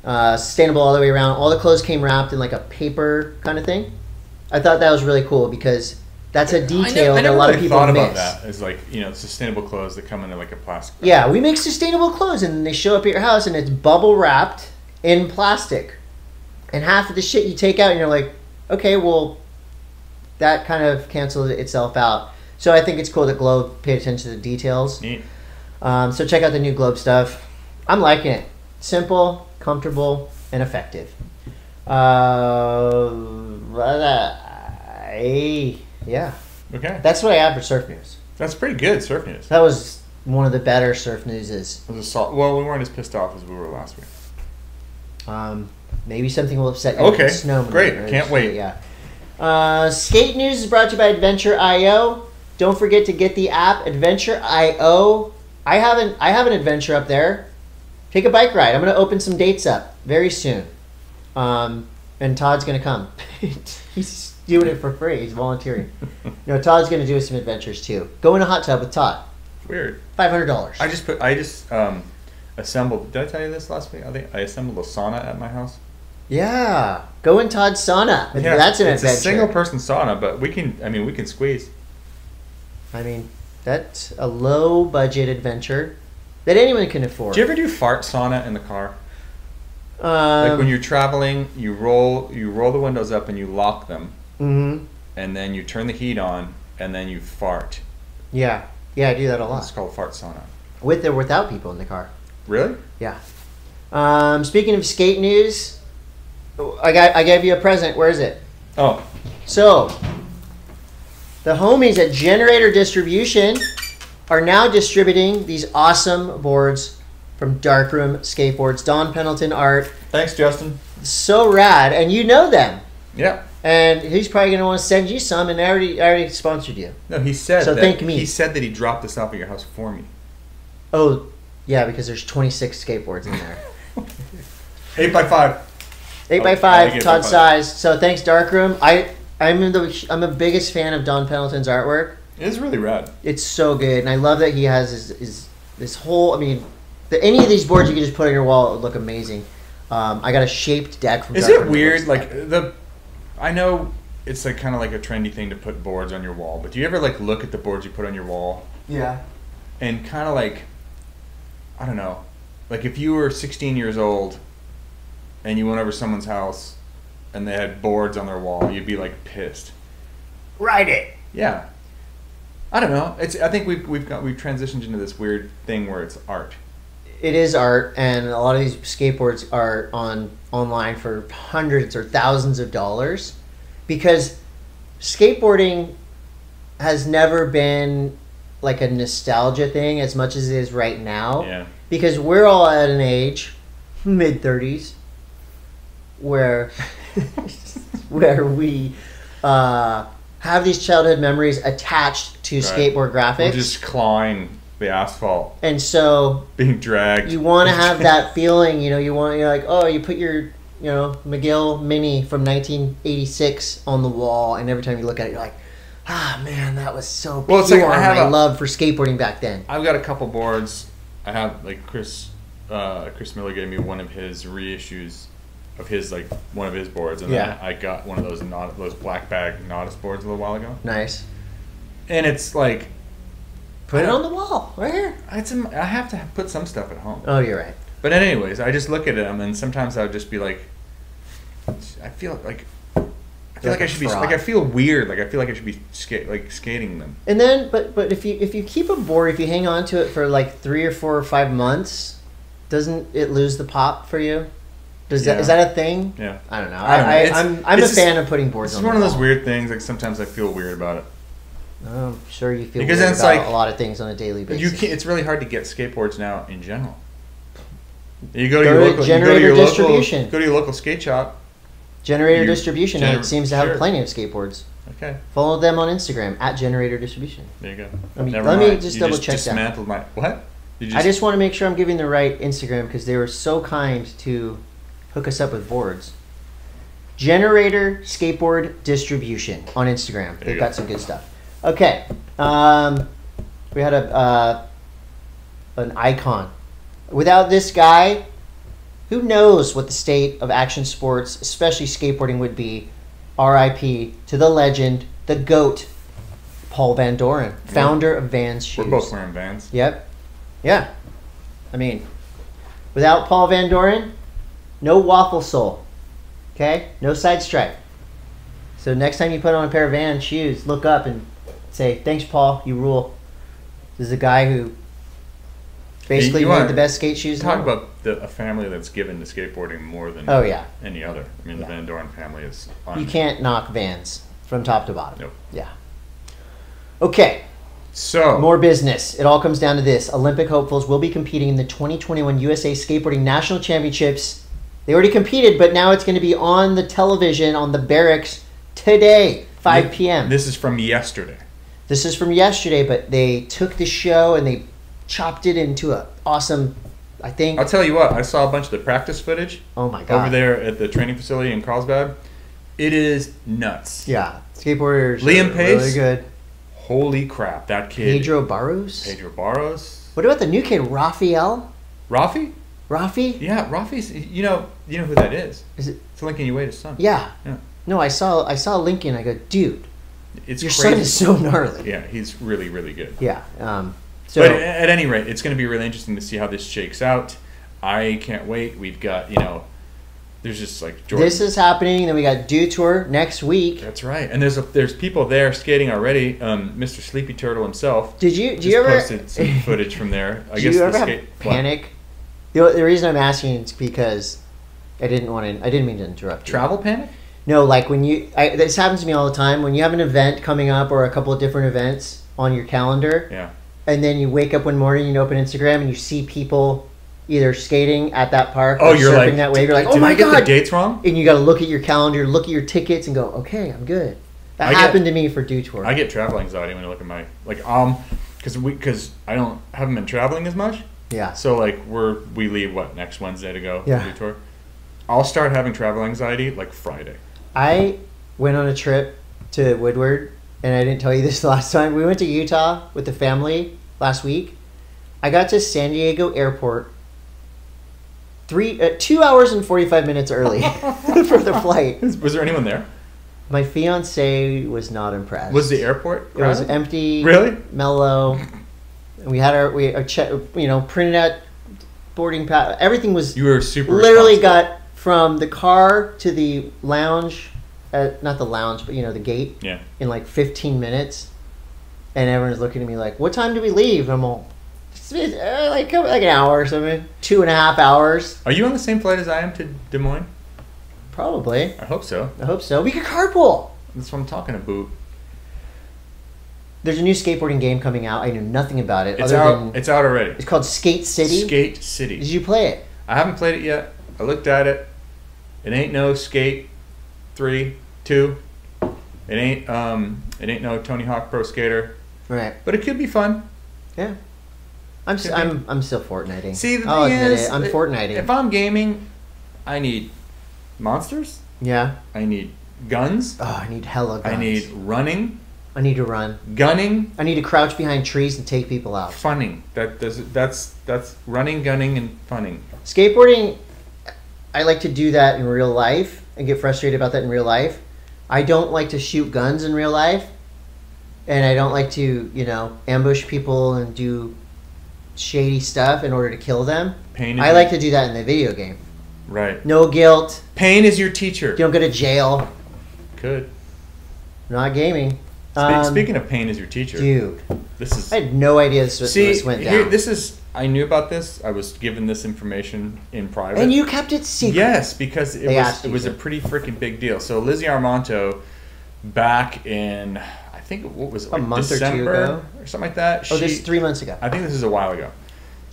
uh, sustainable all the way around. All the clothes came wrapped in like a paper kind of thing. I thought that was really cool because that's a detail I that a lot of really people thought miss. about that. Is like you know sustainable clothes that come in like a plastic. bag. Yeah, we make sustainable clothes and they show up at your house and it's bubble wrapped in plastic. And half of the shit you take out and you're like, okay, well, that kind of cancels itself out. So I think it's cool that Globe paid attention to the details. Neat. Um, so check out the new Globe stuff. I'm liking it. Simple, comfortable, and effective. Uh, I- yeah, Okay. that's what I have for surf news. That's pretty good surf news. That was one of the better surf newses. It was a sol- well, we weren't as pissed off as we were last week. Um, maybe something will upset you. Okay, snow great, can't wait. Yeah. Uh, skate news is brought to you by Adventure.io. Don't forget to get the app Adventure.io. I haven't. I have an adventure up there. Take a bike ride. I'm going to open some dates up very soon. Um, and Todd's going to come. *laughs* He's doing it for free. He's volunteering. *laughs* no, Todd's going to do some adventures too. Go in a hot tub with Todd. Weird. Five hundred dollars. I just put. I just um, assembled. Did I tell you this last week? I think I assembled a sauna at my house. Yeah. Go in Todd's sauna. Yeah, That's an it's adventure. a single person sauna, but we can. I mean, we can squeeze. I mean, that's a low budget adventure that anyone can afford. Do you ever do fart sauna in the car? um, Like when you're traveling, you roll you roll the windows up and you lock them, mhm. and then you turn the heat on, and then you fart. Yeah. Yeah, I do that a lot. It's called fart sauna. With or without people in the car. Really? Yeah. Um, speaking of skate news, I got I gave you a present. Where is it? Oh, So, the homies at Generator Distribution are now distributing these awesome boards from Darkroom Skateboards. Don Pendleton art. thanks, Justin. So rad. And you know them. Yeah. And he's probably going to want to send you some, and I already, I already sponsored you. No, he said. So that, thank me. He said that he dropped this off at your house for me. Oh, yeah, because there's 26 skateboards in there. *laughs* Eight by five. Eight by five, Todd size. So thanks, Darkroom. I I'm the I'm a biggest fan of Don Pendleton's artwork. It is really rad. It's so good, and I love that he has his, his this whole. I mean, the, any of these boards you can just put on your wall it would look amazing. Um, I got a shaped deck from. Is Darkroom it that weird? looks Like epic. the, I know it's like kind of like a trendy thing to put boards on your wall, but do you ever like look at the boards you put on your wall yeah, and kind of like, I don't know, like if you were 16 years old, and you went over someone's house, and they had boards on their wall, you'd be like pissed. write it. Yeah. I don't know. It's. I think we've we've got we've transitioned into this weird thing where it's art. It is art, and a lot of these skateboards are on online for hundreds or thousands of dollars, because skateboarding has never been like a nostalgia thing as much as it is right now. Yeah. Because we're all at an age, mid thirties, where *laughs* where we uh, have these childhood memories attached to Right. skateboard graphics, just clawing the asphalt, and so being dragged. you want to *laughs* have that feeling. You know, you want you're like, oh, you put your you know McGill Mini from 1986 on the wall, and every time you look at it, you're like, ah, man, that was so Well, it's pure. like I have my a- love for skateboarding back then. I've got a couple boards. I have like Chris. Uh, Chris Miller gave me one of his reissues of his like one of his boards, and Yeah. then I got one of those not those black bag Nodus boards a little while ago, Nice. and it's like Put it on the wall right here. it's a, I have to put some stuff at home. Oh, you're right. But anyways, I just look at them, and sometimes I would just be like, I feel like I feel Like like, I should be like I feel weird, like I feel like I should be skate like skating them. And then, but but if you if you keep a board, if you hang on to it for like three or four or five months, doesn't it lose the pop for you? Does that Yeah. is that a thing? Yeah. I don't know. I. I, am I'm a it's just- fan of putting boards on. It's on. one of those weird things. Like sometimes I feel weird about it. I'm sure you feel Because weird it's about like- a lot of things on a daily basis. You can't, it's really hard to get skateboards now in general. You go to Go your to local, you go to Generator your local, go to your local skate shop. Generator Distribution Gener- it seems to have sure. plenty of skateboards. Okay, Follow them on Instagram at Generator Distribution. there you go. Let me- let me just You double check that. dismantled my what? You I just want to make sure I'm giving the right Instagram because they were so kind to hook us up with boards. Generator Skateboard Distribution on Instagram. They've got go. some good stuff. Okay, um, we had a uh, an icon. Without this guy, who knows what the state of action sports, especially skateboarding, would be? R.I.P. to the legend, the goat, Paul Van Doren, founder of Vans Shoes. We're both wearing Vans. Yep. Yeah. I mean, without Paul Van Doren, no waffle sole. Okay? No side stripe. So next time you put on a pair of Van shoes, look up and say, "Thanks, Paul. You rule." This is a guy who basically you made the best skate shoes. in the Talk about the, a family that's given to skateboarding more than Oh yeah. any other. I mean, Yeah. the Van Doren family is. You can't knock Vans from top to bottom. Nope. Yeah. Okay. So More business. It all comes down to this. Olympic hopefuls will be competing in the 2021 USA Skateboarding National Championships. They already competed, but now it's going to be on the television on the barracks today, 5 p.m. This is from yesterday. This is from yesterday, but they took the show and they chopped it into a awesome, I think. I'll tell you what. I saw a bunch of the practice footage Oh my god. over there at the training facility in Carlsbad. It is nuts. Yeah, skateboarders. Liam Pace? really good. Holy crap! That kid. Pedro Barros. Pedro Barros. What about the new kid, Raphael? Rafi? Rafi? Yeah, Rafi's. You know, you know who that is. Is it? It's Lincoln Ueda's son. Yeah. Yeah. No, I saw I saw Lincoln. I go, dude, It's your crazy. son is so gnarly. Yeah, he's really, really good. Yeah. Um, so but at any rate, it's going to be really interesting to see how this shakes out. I can't wait. We've got you know, there's just like Jordan. this is happening. Then we got Dew Tour next week. That's right, and there's a, there's people there skating already. Um, Mr. Sleepy Turtle himself Did you do just you ever posted some footage from there. *laughs* I do guess you the ever have skate what? The, the reason I'm asking is because I didn't want to. I didn't mean to interrupt you. travel panic. No, like when you. I, this happens to me all the time. When you have an event coming up or a couple of different events on your calendar, Yeah, and then you wake up one morning, you open Instagram, and you see people either skating at that park Oh, or you're surfing like, that wave. You're like, oh my I get god! the dates wrong? and you got to look at your calendar, look at your tickets, and go, okay, I'm good. That I get- happened to me for Dew Tour. I get travel anxiety when I look at my like um, because we because I don't haven't been traveling as much. Yeah. So like we're we leave what next Wednesday to go Yeah. tour. I'll start having travel anxiety like Friday. I went on a trip to Woodward, and I didn't tell you this *laughs* last time. We went to Utah with the family last week. I got to San Diego Airport three, uh, two hours and forty five minutes early *laughs* for the flight. Was, was there anyone there? My fiance was not impressed. Was the airport? It was empty. Really? mellow. We had our we our check, you know printed out boarding pass. Everything was You were super. literally got from the car to the lounge, uh, not the lounge, but you know the gate Yeah. in like 15 minutes, and everyone's looking at me like, "What time do we leave?" I'm all, "It's, uh, like like an hour or something, two and a half hours, Are you on the same flight as I am to Des Moines? probably. I hope so. I hope so. We could carpool. That's what I'm talking about. There's a new skateboarding game coming out. I knew nothing about it It's other out. than It's out already. it's called Skate City. Skate City. Did you play it? I haven't played it yet. I looked at it. It ain't no Skate three, two. It ain't um. It ain't no Tony Hawk Pro Skater, Right. but it could be fun. Yeah. I'm s-. I'm I'm still Fortniting. See, the I'll thing is, it. I'm i- Fortniting. If I'm gaming, I need monsters. yeah. I need guns. Oh, I need hella guns. I need running, I need to run. gunning, I need to crouch behind trees and take people out. funning. That does that's that's running, gunning, and funning. Skateboarding, I like to do that in real life and get frustrated about that in real life. I don't like to shoot guns in real life, and I don't like to, you know, ambush people and do shady stuff in order to kill them. Pain. I like to do that in the video game. right. No guilt. Pain is your teacher. You don't go to jail. Good. Not gaming. Spe- Um, Speaking of pain as your teacher. dude, This is I had no idea this, was, see this went here, down. this is I knew about this. I was given this information in private. and you kept it secret. Yes, because it They was it was a pretty freaking big deal. So Lizzie Armanto, back in I think what was it, A like month or two December ago? or something like that. Oh, this She- is three months ago. I think this is a while ago.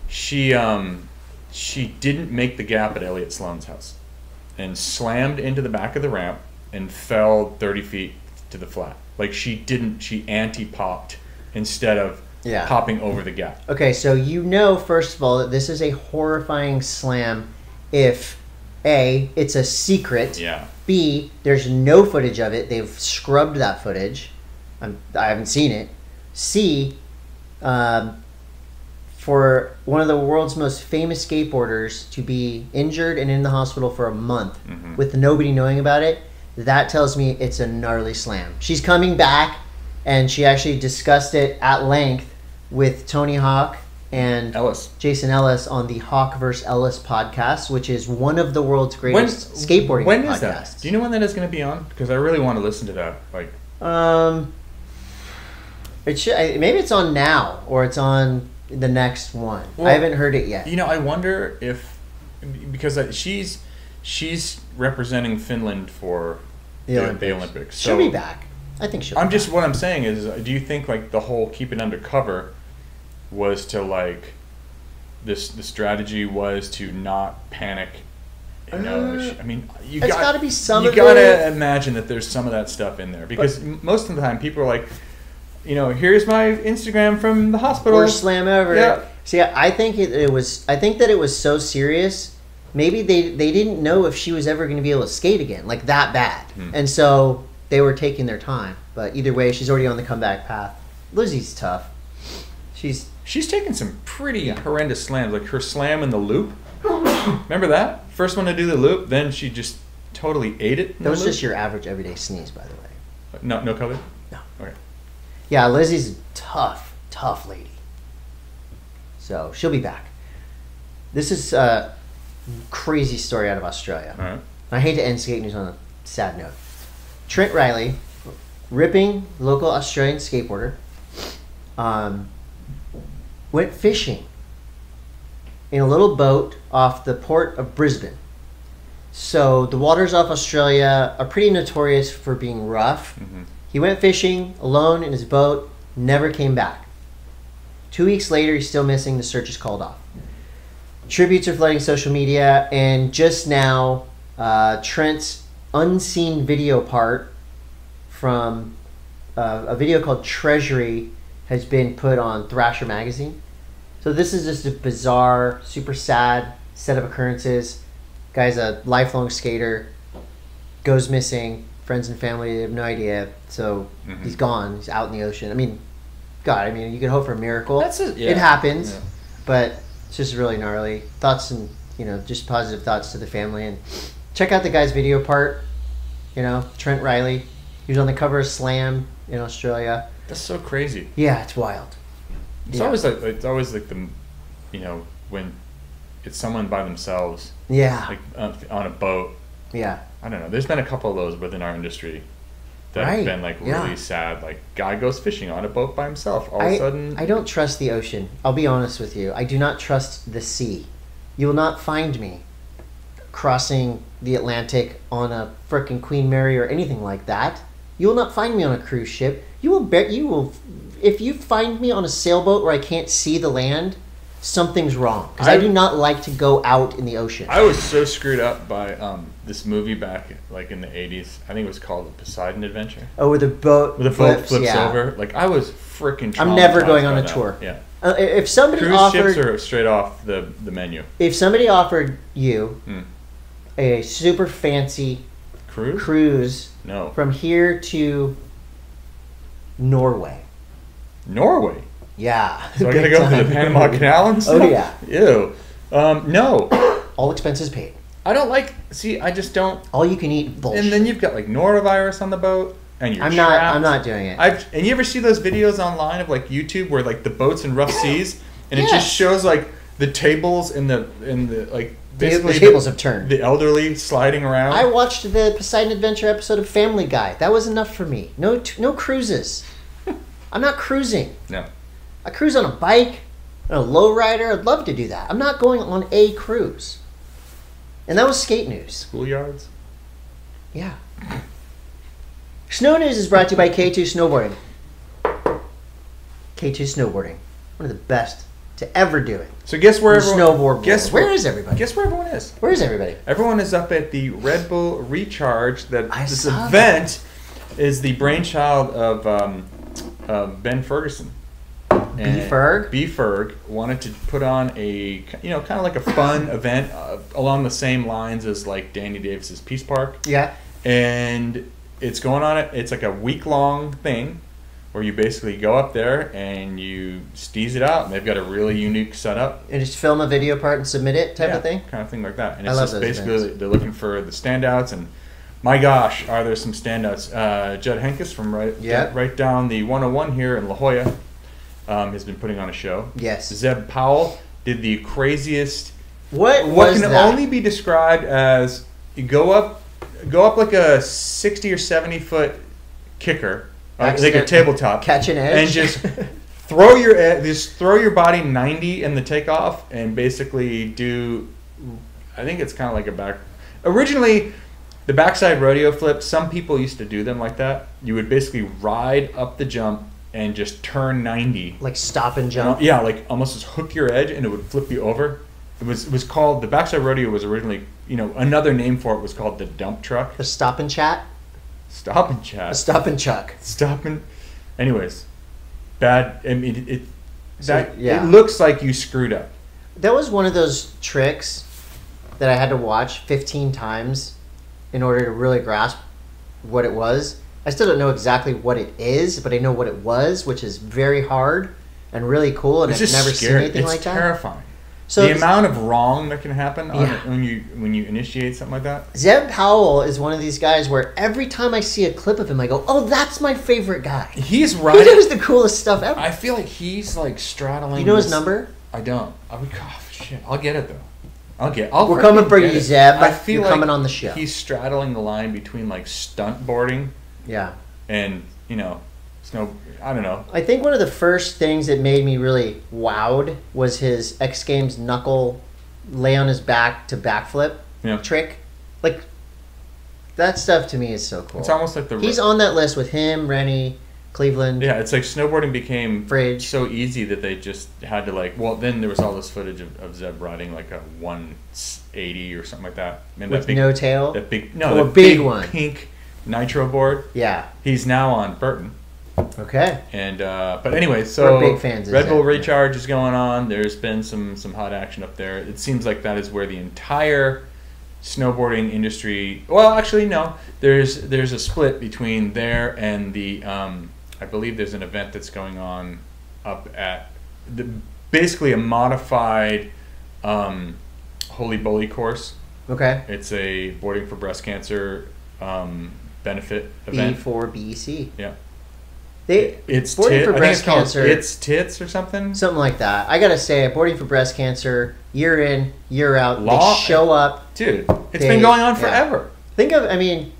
She um she didn't make the gap at Elliot Sloan's house, and slammed into the back of the ramp and fell thirty feet to the flat. Like she didn't. She anti popped instead of Yeah. popping over the gap. Okay, so you know, first of all, that this is a horrifying slam if A, it's a secret, Yeah. B, there's no footage of it. They've scrubbed that footage. I'm, I haven't seen it. C, um, for one of the world's most famous skateboarders to be injured and in the hospital for a month Mhm. with nobody knowing about it, that tells me it's a gnarly slam. She's coming back, and she actually discussed it at length with Tony Hawk and Ellis. Jason Ellis on the Hawk vs. Ellis podcast, which is one of the world's greatest skateboarding When podcasts. is that? Do you know when that is going to be on? Because I really want to listen to that. Like, Um, it should maybe it's on now or it's on the next one. Well, I haven't heard it yet. you know, I wonder if because she's she's representing Finland for The the, Olympics. the Olympics. She'll be back. I think she'll. I'm be just back. what I'm saying is, uh, do you think like the whole keep it undercover was to like this the strategy was to not panic? You know, Uh, I mean, you it's got gotta be some You gotta imagine that there's some of that stuff in there because m most of the time people are like, you know, here's my Instagram from the hospital. worst slam ever. Yeah. See, I think it, it was. I think that it was so serious. Maybe they they didn't know if she was ever going to be able to skate again, like that bad, Hmm. and so they were taking their time. But either way, she's already on the comeback path. Lizzie's tough. She's She's taken some pretty horrendous slams, like her slam in the loop. Remember that first one to do the loop? Then she just totally ate it. that was loop? just your average everyday sneeze, by the way. no no color. No. Okay. Yeah, Lizzie's a tough, tough lady. So she'll be back. This is a crazy story out of Australia. Right. I hate to end skate news on a sad note. Trent Riley, ripping local Australian skateboarder, um, went fishing in a little boat off the port of Brisbane. So the waters off Australia are pretty notorious for being rough. Mhm. He went fishing alone in his boat, never came back. Two weeks later, he's still missing. The search is called off. Tributes are flooding social media, and just now, uh, Trent's unseen video part from uh, a video called Treasury has been put on Thrasher magazine. So this is just a bizarre, super sad set of occurrences. Guy's a lifelong skater, goes missing. Friends and family have no idea, so Mhm. he's gone. He's out in the ocean. I mean, God, I mean, you could hope for a miracle. That's a- yeah. It happens, Yeah. but it's just really gnarly. Thoughts and you know, just positive thoughts to the family and check out the guy's video part. You know, Trent Riley. He was on the cover of Slam in Australia. That's so crazy. Yeah, it's wild. It's Yeah. always like it's always like the, you know, when it's someone by themselves, Yeah, like uh, on a boat. yeah. I don't know. There's been a couple of those within our industry that Right, have been like yeah. really sad. Like guy goes fishing on a boat by himself. All of a sudden, I don't trust the ocean. I'll be honest with you. I do not trust the sea. You will not find me crossing the Atlantic on a frickin' Queen Mary or anything like that. You will not find me on a cruise ship. You will bet you will if you find me on a sailboat where I can't see the land, something's wrong. Because I, I- do not like to go out in the ocean. I was so screwed up by um, this movie back like in the '80s. I think it was called The Poseidon Adventure. oh, where the boat Where the boat flips, flips yeah. over. Like I was freaking. I'm never going on a that. tour. Yeah. Uh, if somebody Cruise offered, ships are straight off the the menu. if somebody offered you Hmm. a super fancy Cruise? cruise No. from here to Norway. Norway. Yeah. So I big gotta go through the. Panama Canal and stuff. Oh, yeah. Ew. Um, no, *coughs* All expenses paid. I don't like. See, I just don't. All you can eat bullshit. And then you've got like norovirus on the boat, and you're I'm not. I'm not doing it. I've and you ever see those videos online of like YouTube where like the boats in rough seas, and it just shows like the tables in the in the like The- the basically tables have turned. The elderly sliding around. I watched the Poseidon Adventure episode of Family Guy. That was enough for me. No, t- no cruises. *laughs* I'm not cruising. no. I cruise on a bike, on a lowrider. I'd love to do that. I'm not going on a cruise. And that was skate news. Schoolyards. Yeah. Snow News is brought to you by K2 Snowboarding. K2 snowboarding. One of the best to ever do it. So guess where everyone? Snowboard. Guess where, where is everybody? Guess where everyone is? Where is everybody? Everyone is up at the Red Bull Recharge. That I this event is the brainchild of um, uh, Ben Ferguson. And Ferg? B Ferg wanted to put on a you know kind of like a fun *coughs* event uh, along the same lines as like Danny Davis's Peace Park, Yeah. and it's going on. it. It's like a week long thing where you basically go up there and you steeze it out. And they've got a really unique setup. And just film a video part and submit it type Yeah, of thing. kind of thing like that. And I it's love just basically events. they're looking for the standouts. And my gosh, are there some standouts? Uh, Judd Henkes from right Yeah. right down the 101 here in La Jolla um, has been putting on a show. Yes. Zeb Powell did the craziest. What What can that? only be described as you go up, go up like a 60 or 70 foot kicker, uh, like a tabletop, catch an edge and just *laughs* throw your just throw your body 90 in the takeoff and basically do i think it's kind of like a back originally the backside rodeo flip some people used to do them like that you would basically ride up the jump and just turn 90 like stop and jump. yeah like almost just hook your edge and it would flip you over it was it was called the backside rodeo was originally you know another name for it was called the dump truck The stop and chat. stop and The chat stop and chuck. stop and anyways bad i mean it, it So, yeah. it looks like you screwed up That was one of those tricks that I had to watch 15 times in order to really grasp what it was. I still don't know exactly what it is, but I know what it was, which is very hard and really cool. And it's I've never scary. seen anything it's like that. terrifying So the amount of wrong that can happen Yeah. it when you when you initiate something like that Zeb Powell is one of these guys where every time I see a clip of him, I go, "Oh, that's my favorite guy. he's *laughs* right. He does the coolest stuff ever." i feel like he's like straddling you know his this- number? i don't i would oh, shit i'll get it though i'll get i'll We're coming for you. Zeb. i feel You're like coming on the show. he's straddling the line between like stunt boarding Yeah. and you know snow i don't know I think one of the first things that made me really wowed was his X Games knuckle lay on his back to backflip Yeah. trick. Like that stuff to me is so cool. it's almost like the He's on that list with him, Rennie, Cleveland. Yeah, it's like snowboarding became Fridge. so easy that they just had to like. Well, then there was all this footage of, of Zeb riding like a 180 or something like that. And with that big, no tail. that big, no, Oh, a big one. pink nitro board. yeah. He's now on Burton, Okay. and uh, but anyway, so We're big fans Red Bull yeah. Recharge is going on. There's been some some hot action up there. It seems like that is where the entire snowboarding industry. Well, actually, no. There's there's a split between there and the. Um, I believe there's an event that's going on up at the basically a modified um, Holy Bowly course. Okay. It's a boarding for breast cancer um, benefit event. for BEC. Yeah. They It's Boarding tit, for breast it's cancer- It's tits or something. something like that. I gotta say, boarding for breast cancer, year in, year out, Law- they show up. Dude, it's They- been going on yeah. forever. Think of, I mean,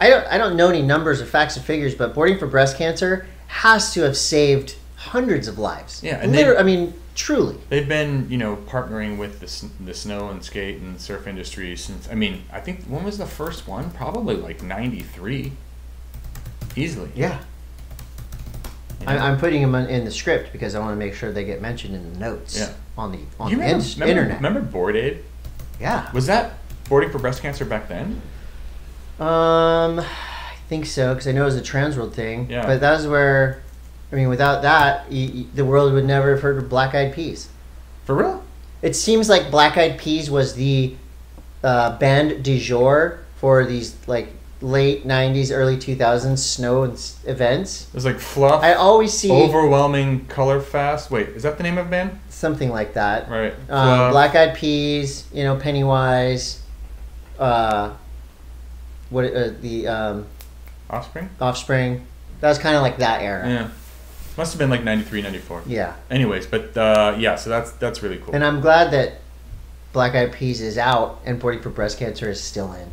I don't, I don't know any numbers or facts or figures, but boarding for breast cancer has to have saved hundreds of lives. Yeah, and Liter- they- I mean, truly. They've been, you know, partnering with the, the snow and skate and surf industry since. I mean, I think when was the first one? Probably like '93. Easily. Yeah. you know? I, I'm putting them in the script because I want to make sure they get mentioned in the notes Yeah. on the on you the remember, in- remember, internet. remember Board Aid? Yeah. Was that boarding for breast cancer back then? Um, I think so because I know it was a Transworld thing. Yeah. But that was where, I mean, without that, y y the world would never have heard of Black Eyed Peas. For real? It seems like Black Eyed Peas was the uh, band du jour for these like late '90s, early 2000s snow events. It was like fluff, I always see overwhelming, color fast. Wait, is that the name of the band? something like that. Right. Um, Black Eyed Peas, you know, Pennywise, uh, what uh, the um, Offspring. Offspring. That was kind of like that era. Yeah. Must have been like 93, 94. Yeah. Anyways, but uh, yeah, so that's that's really cool. And I'm glad that Black Eyed Peas is out and Boarding for Breast Cancer is still in.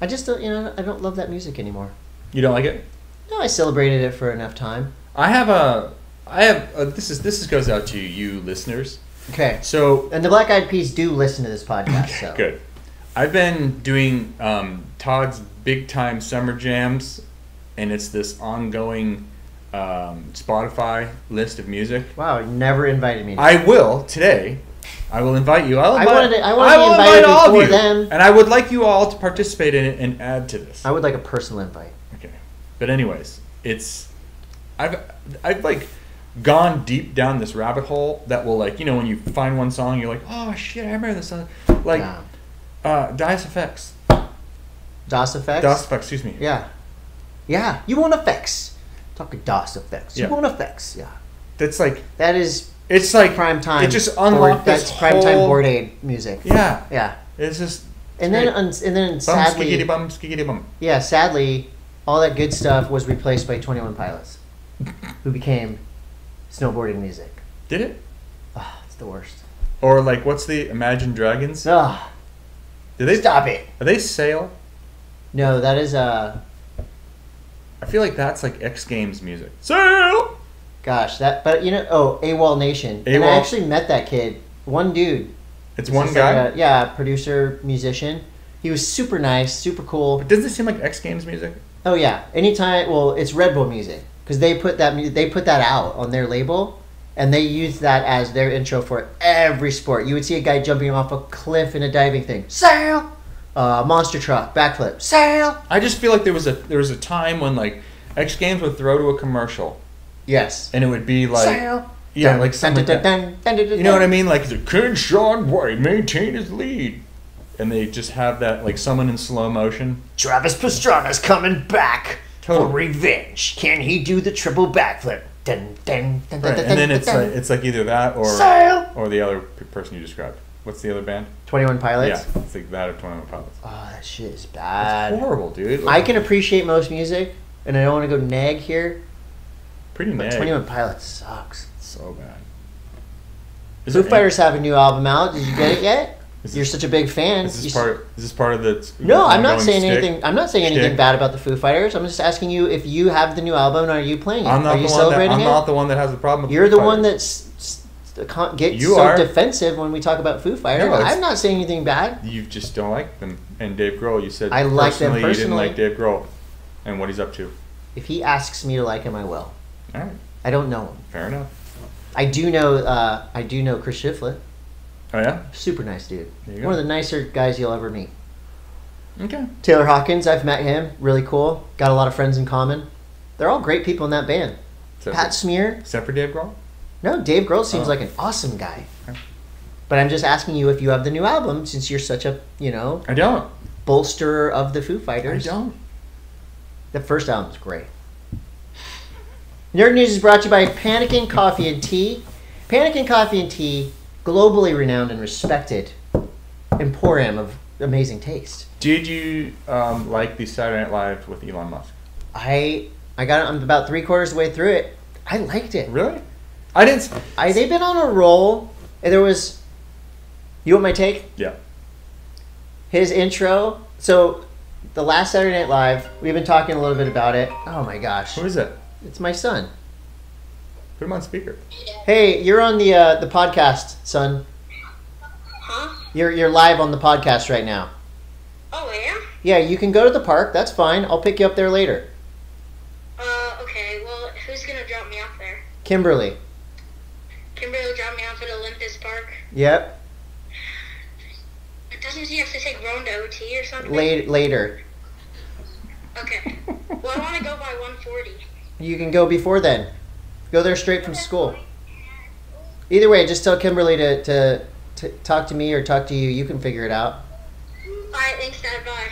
I just don't, you know, I don't love that music anymore. you don't like it? No, I celebrated it for enough time. I have a, I have a, this is this is goes out to you listeners. Okay. So And the Black Eyed Peas do listen to this podcast, so *laughs* good. I've been doing um, Todd's big time summer jams, and it's this ongoing um, Spotify list of music. Wow, you never invited me. I will today. I will invite you. I'll I invite, wanted to- I wanted to will invite all of you, them. and I would like you all to participate in it and add to this. I would like a personal invite. Okay, but anyways, it's I've I've like gone deep down this rabbit hole that will like you know when you find one song you're like oh shit I remember this song like yeah. uh, Dice Effects Das EFX. Das EFX excuse me Yeah. Yeah. You want effects? Talking Das EFX. You Yeah. want effects? Yeah. that's like That is it's like prime time. it just board- unlocked this That's prime time board aid music. yeah Yeah. it's just And then, un- and then bum sadly, skiggity bum skiggity bum yeah, sadly, all that good stuff was replaced by Twenty One Pilots, *laughs* who became snowboarding music. did it Ah, it's the worst. or like what's the Imagine Dragons Ah, do they stop it. are they Sail No, that is uh, I feel like that's like X Games music Sail gosh, that. But you know, oh, AWOL Nation, and I actually met that kid. One dude. it's one guy like a- yeah, producer, musician. He was super nice, super cool. but doesn't it seem like X Games music Oh yeah, anytime. Well, it's Red Bull music because they put that they put that out on their label, and they use that as their intro for every sport. You would see a guy jumping off a cliff in a diving thing, sail, uh, monster truck, backflip, sail. I just feel like there was a there was a time when like X Games would throw to a commercial Yes, and it would be like sail. yeah Dun, like something dun, like dun, you know what I mean like the Ken Shaun White maintain his lead and they just have that like someone in slow motion Travis Pastrana's coming back for revenge. Can he do the triple backflip? Dun, dun, dun, right and then it's like it's like either that or sail. or the other person you described what's the other band Twenty One Pilots. yeah it's like that or Twenty One Pilots Oh, that shit is bad. It's horrible dude I can appreciate most music, and I don't want to go nag here, pretty but nag. Twenty One Pilots sucks. so bad is Foo there any- Fighters have a new album out. Did you get it yet? is You're this, such a big fan. is this s- part is this part of the No, I'm not saying stick? anything. I'm not saying anything Shtick? bad about the Foo Fighters. I'm just asking you if you have the new album. and Are you playing it? I'm not are the you one that celebrating I'm it? not the one that has the problem with You're Foo the one that's gets You so are. defensive when we talk about Foo Fighters. No, I'm not saying anything bad. You just don't like them. And Dave Grohl, you said I like them personally you didn't like Dave Grohl and what he's up to. If he asks me to like him, I will. All right, I don't know him. fair enough. I do know. Uh, I do know Chris Shiflett. Oh yeah, Super nice dude. there you One of the nicer guys you'll ever meet. Okay, Taylor Hawkins, I've met him. Really cool. Got a lot of friends in common. They're all great people in that band. except, Pat for, Smear. except for Dave Grohl. No, Dave Grohl seems Oh. like an awesome guy. But I'm just asking you if you have the new album, since you're such a you know I don't. bolsterer of the Foo Fighters. I don't. The first album's great. Nerd News is brought to you by Pannikin Coffee and Tea. Pannikin Coffee and Tea, globally renowned and respected emporium of amazing taste. Did you um, like the Saturday Night Live with Elon Musk? I I got I'm about three quarters of the way through it. I liked it. Really? I didn't. s- I they've been on a roll. And there was you want my take? Yeah. His intro. So the last Saturday Night Live, we've been talking a little bit about it. Oh my gosh. Who is it? It's my son. Put him on speaker. Hey, you're on the uh, the podcast, son. Huh? You're you're live on the podcast right now. Oh, I am? Yeah, you can go to the park. That's fine. I'll pick you up there later. Uh, okay. Well, who's gonna drop me off there? Kimberly. Kimberly will drop me off at Olympus Yep. Doesn't he have to take Roan to OT or something? Late, later. Okay. Well, I want to go by 140. You can go before then. Go there straight from school. Either way, just tell Kimberly to, to, to talk to me or talk to you. You can figure it out. Alright, thanks, Dad. Bye.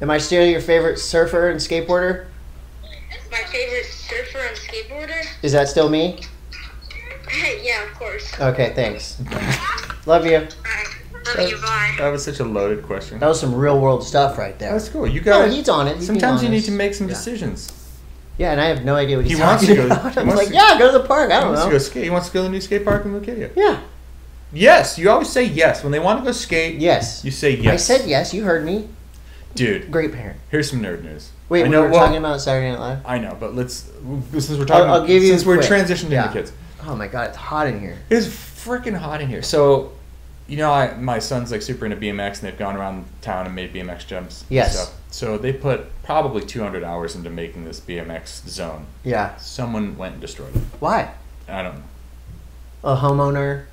Am I still your favorite surfer and skateboarder? My favorite surfer and skateboarder? Is that still me? Yeah, of course. Okay, thanks. Love you. Alright. Love you. Bye. That was such a loaded question. That was some real world stuff right there. That's cool. You got. No, got. he's on it. He's Sometimes you need to make some Yeah. decisions. Yeah, and I have no idea what he's He wants talking to go- about. *laughs* I'm like, to- yeah, go to the park. I don't wants to know. go skate. He wants to go to the new skate park in Leucadia. Yeah. Yes, you always say yes when they want to go skate. Yes. You say yes. I said yes. You heard me. dude. Great parent. Here's some nerd news. Wait, I we know, were well, talking about Saturday Night Live. I know, but let's since we're talking. I'll give you since we're quick. transitioning Yeah. into kids. Oh my god, it's hot in here. It's freaking hot in here. So, You know, I, my son's like super into BMX, and they've gone around town and made BMX jumps. and Yes. stuff. So they put probably 200 hours into making this BMX zone. Yeah. Someone went and destroyed it. Why? I don't know. A homeowner.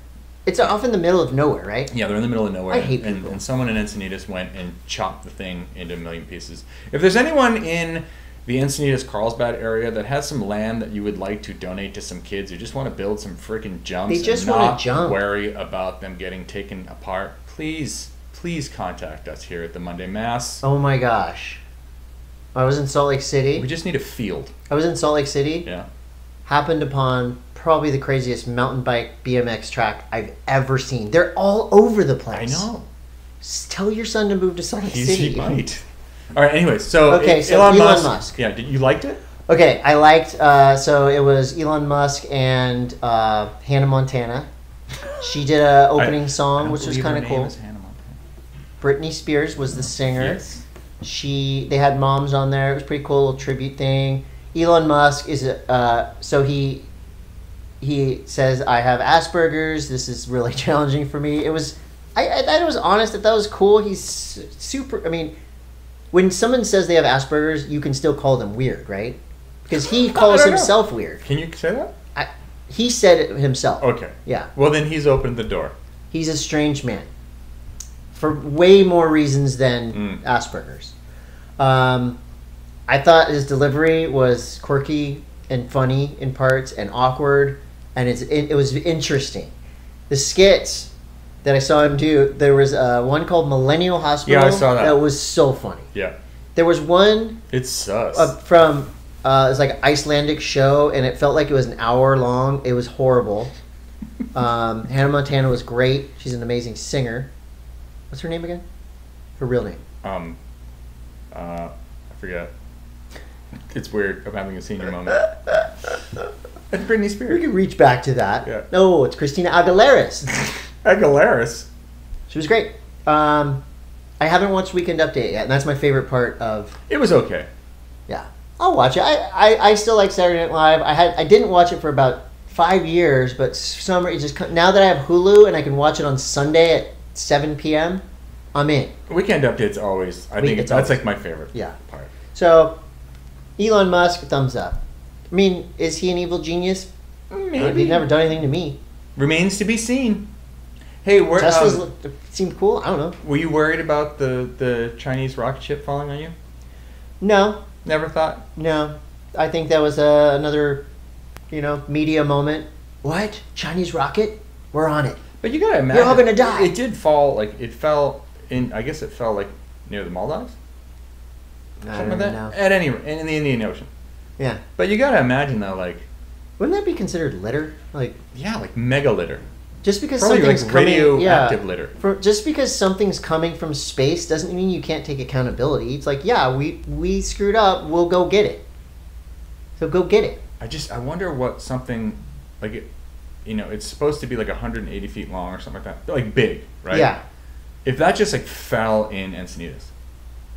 It's off in the middle of nowhere, right? Yeah, they're in the middle of nowhere. I hate and, people. and someone in Encinitas went and chopped the thing into a million pieces. If there's anyone in the Encinitas Carlsbad area that has some land that you would like to donate to some kids who just want to build some freaking jumps They just and not jump. worry about them getting taken apart, please, please contact us here at the Monday Mass. Oh my gosh. I was in Salt Lake City. We just need a field. I was in Salt Lake City. Yeah. Happened upon probably the craziest mountain bike BMX track I've ever seen. They're all over the place. I know. S- Tell your son to move to Salt Lake City. he might. All right. Anyways, so Okay, so Elon, Elon Musk, Musk. Yeah. Did you liked it? Okay, I liked. Uh, so it was Elon Musk and uh, Hannah Montana. She did a *laughs* opening I song, don't which was kind of cool. is Hannah Montana. Britney Spears was the singer. Yes. She they had moms on there. It was pretty cool little tribute thing. Elon Musk is a uh, so he he says I have Asperger's. This is really *laughs* challenging for me. It was I, I thought it was honest. I thought it was cool. He's super. I mean, when someone says they have Asperger's, you can still call them weird, right? Because he *laughs* calls don't know. himself weird. Can you say that? He said it himself. Okay. Yeah, Well, then he's opened the door. he's a strange man for way more reasons than Mm. Asperger's. Um, I thought his delivery was quirky and funny in parts and awkward, and it's, it, it was interesting. The skits that I saw him do, there was uh, one called Millennial Hospital. Yeah, I saw that. That was so funny. Yeah. There was one It's sus. uh, from uh, it was like an Icelandic show, and it felt like it was an hour long. It was horrible. Um, Hannah Montana was great. She's an amazing singer. What's her name again? Her real name. um, uh, I forget. It's weird. I'm having a senior moment. *laughs* It's Britney Spears. We could reach back to that. Yeah. No, it's Christina Aguilera. *laughs* Aguilera's. she was great. Um, I haven't watched Weekend Update yet, and that's my favorite part of. It was okay. Yeah, I'll watch it. I, I, I still like Saturday Night Live. I had I didn't watch it for about five years, but summer it just now that I have Hulu and I can watch it on Sunday at seven p.m. I'm in. Weekend updates always. I think it's that's always- like my favorite Yeah. part. So, Elon Musk, thumbs up. I mean, is he an evil genius? Maybe. He's never done anything to me. Remains to be seen. Hey, were, Tesla's um, looked, seemed cool. I don't know. were you worried about the, the Chinese rocket ship falling on you? No, Never thought. no. I think that was uh, another, you know, media moment. What? Chinese rocket? We're on it. But you gotta imagine. You're all gonna die. It did fall. Like it fell in. I guess it fell like near the Maldives. I Something don't like that. know. At any in the Indian Ocean. Yeah. But you gotta imagine though, like Wouldn't that be considered litter? Like, yeah, like mega litter. Just because Probably something's like coming, radioactive yeah, litter. For, just because something's coming from space doesn't mean you can't take accountability. It's like, yeah, we we screwed up. We'll go get it. So go get it. I just I wonder what something like it. You know, it's supposed to be like 180 feet long or something like that. Like big, right? Yeah, If that just like fell in Encinitas,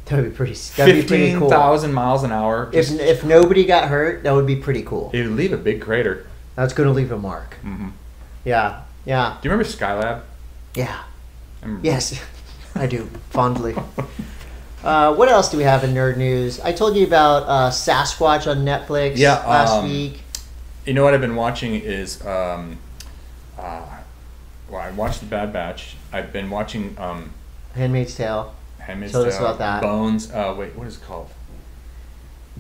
that would be pretty. That'd be pretty cool. thousand miles an hour. If just- if nobody got hurt, that would be pretty cool. it would leave a big crater. That's gonna leave a mark. hmm Yeah, yeah, Do you remember Skylab? yeah. Remember- Yes, I do fondly. Uh, what else do we have in nerd news? I told you about uh, Sasquatch on Netflix Yeah, last um, week. You know what I've been watching is, um, uh, well, I watched The Bad Batch. I've been watching um, Handmaid's Tale, Handmaid's Told us about that. Bones. Uh, wait, what is it called?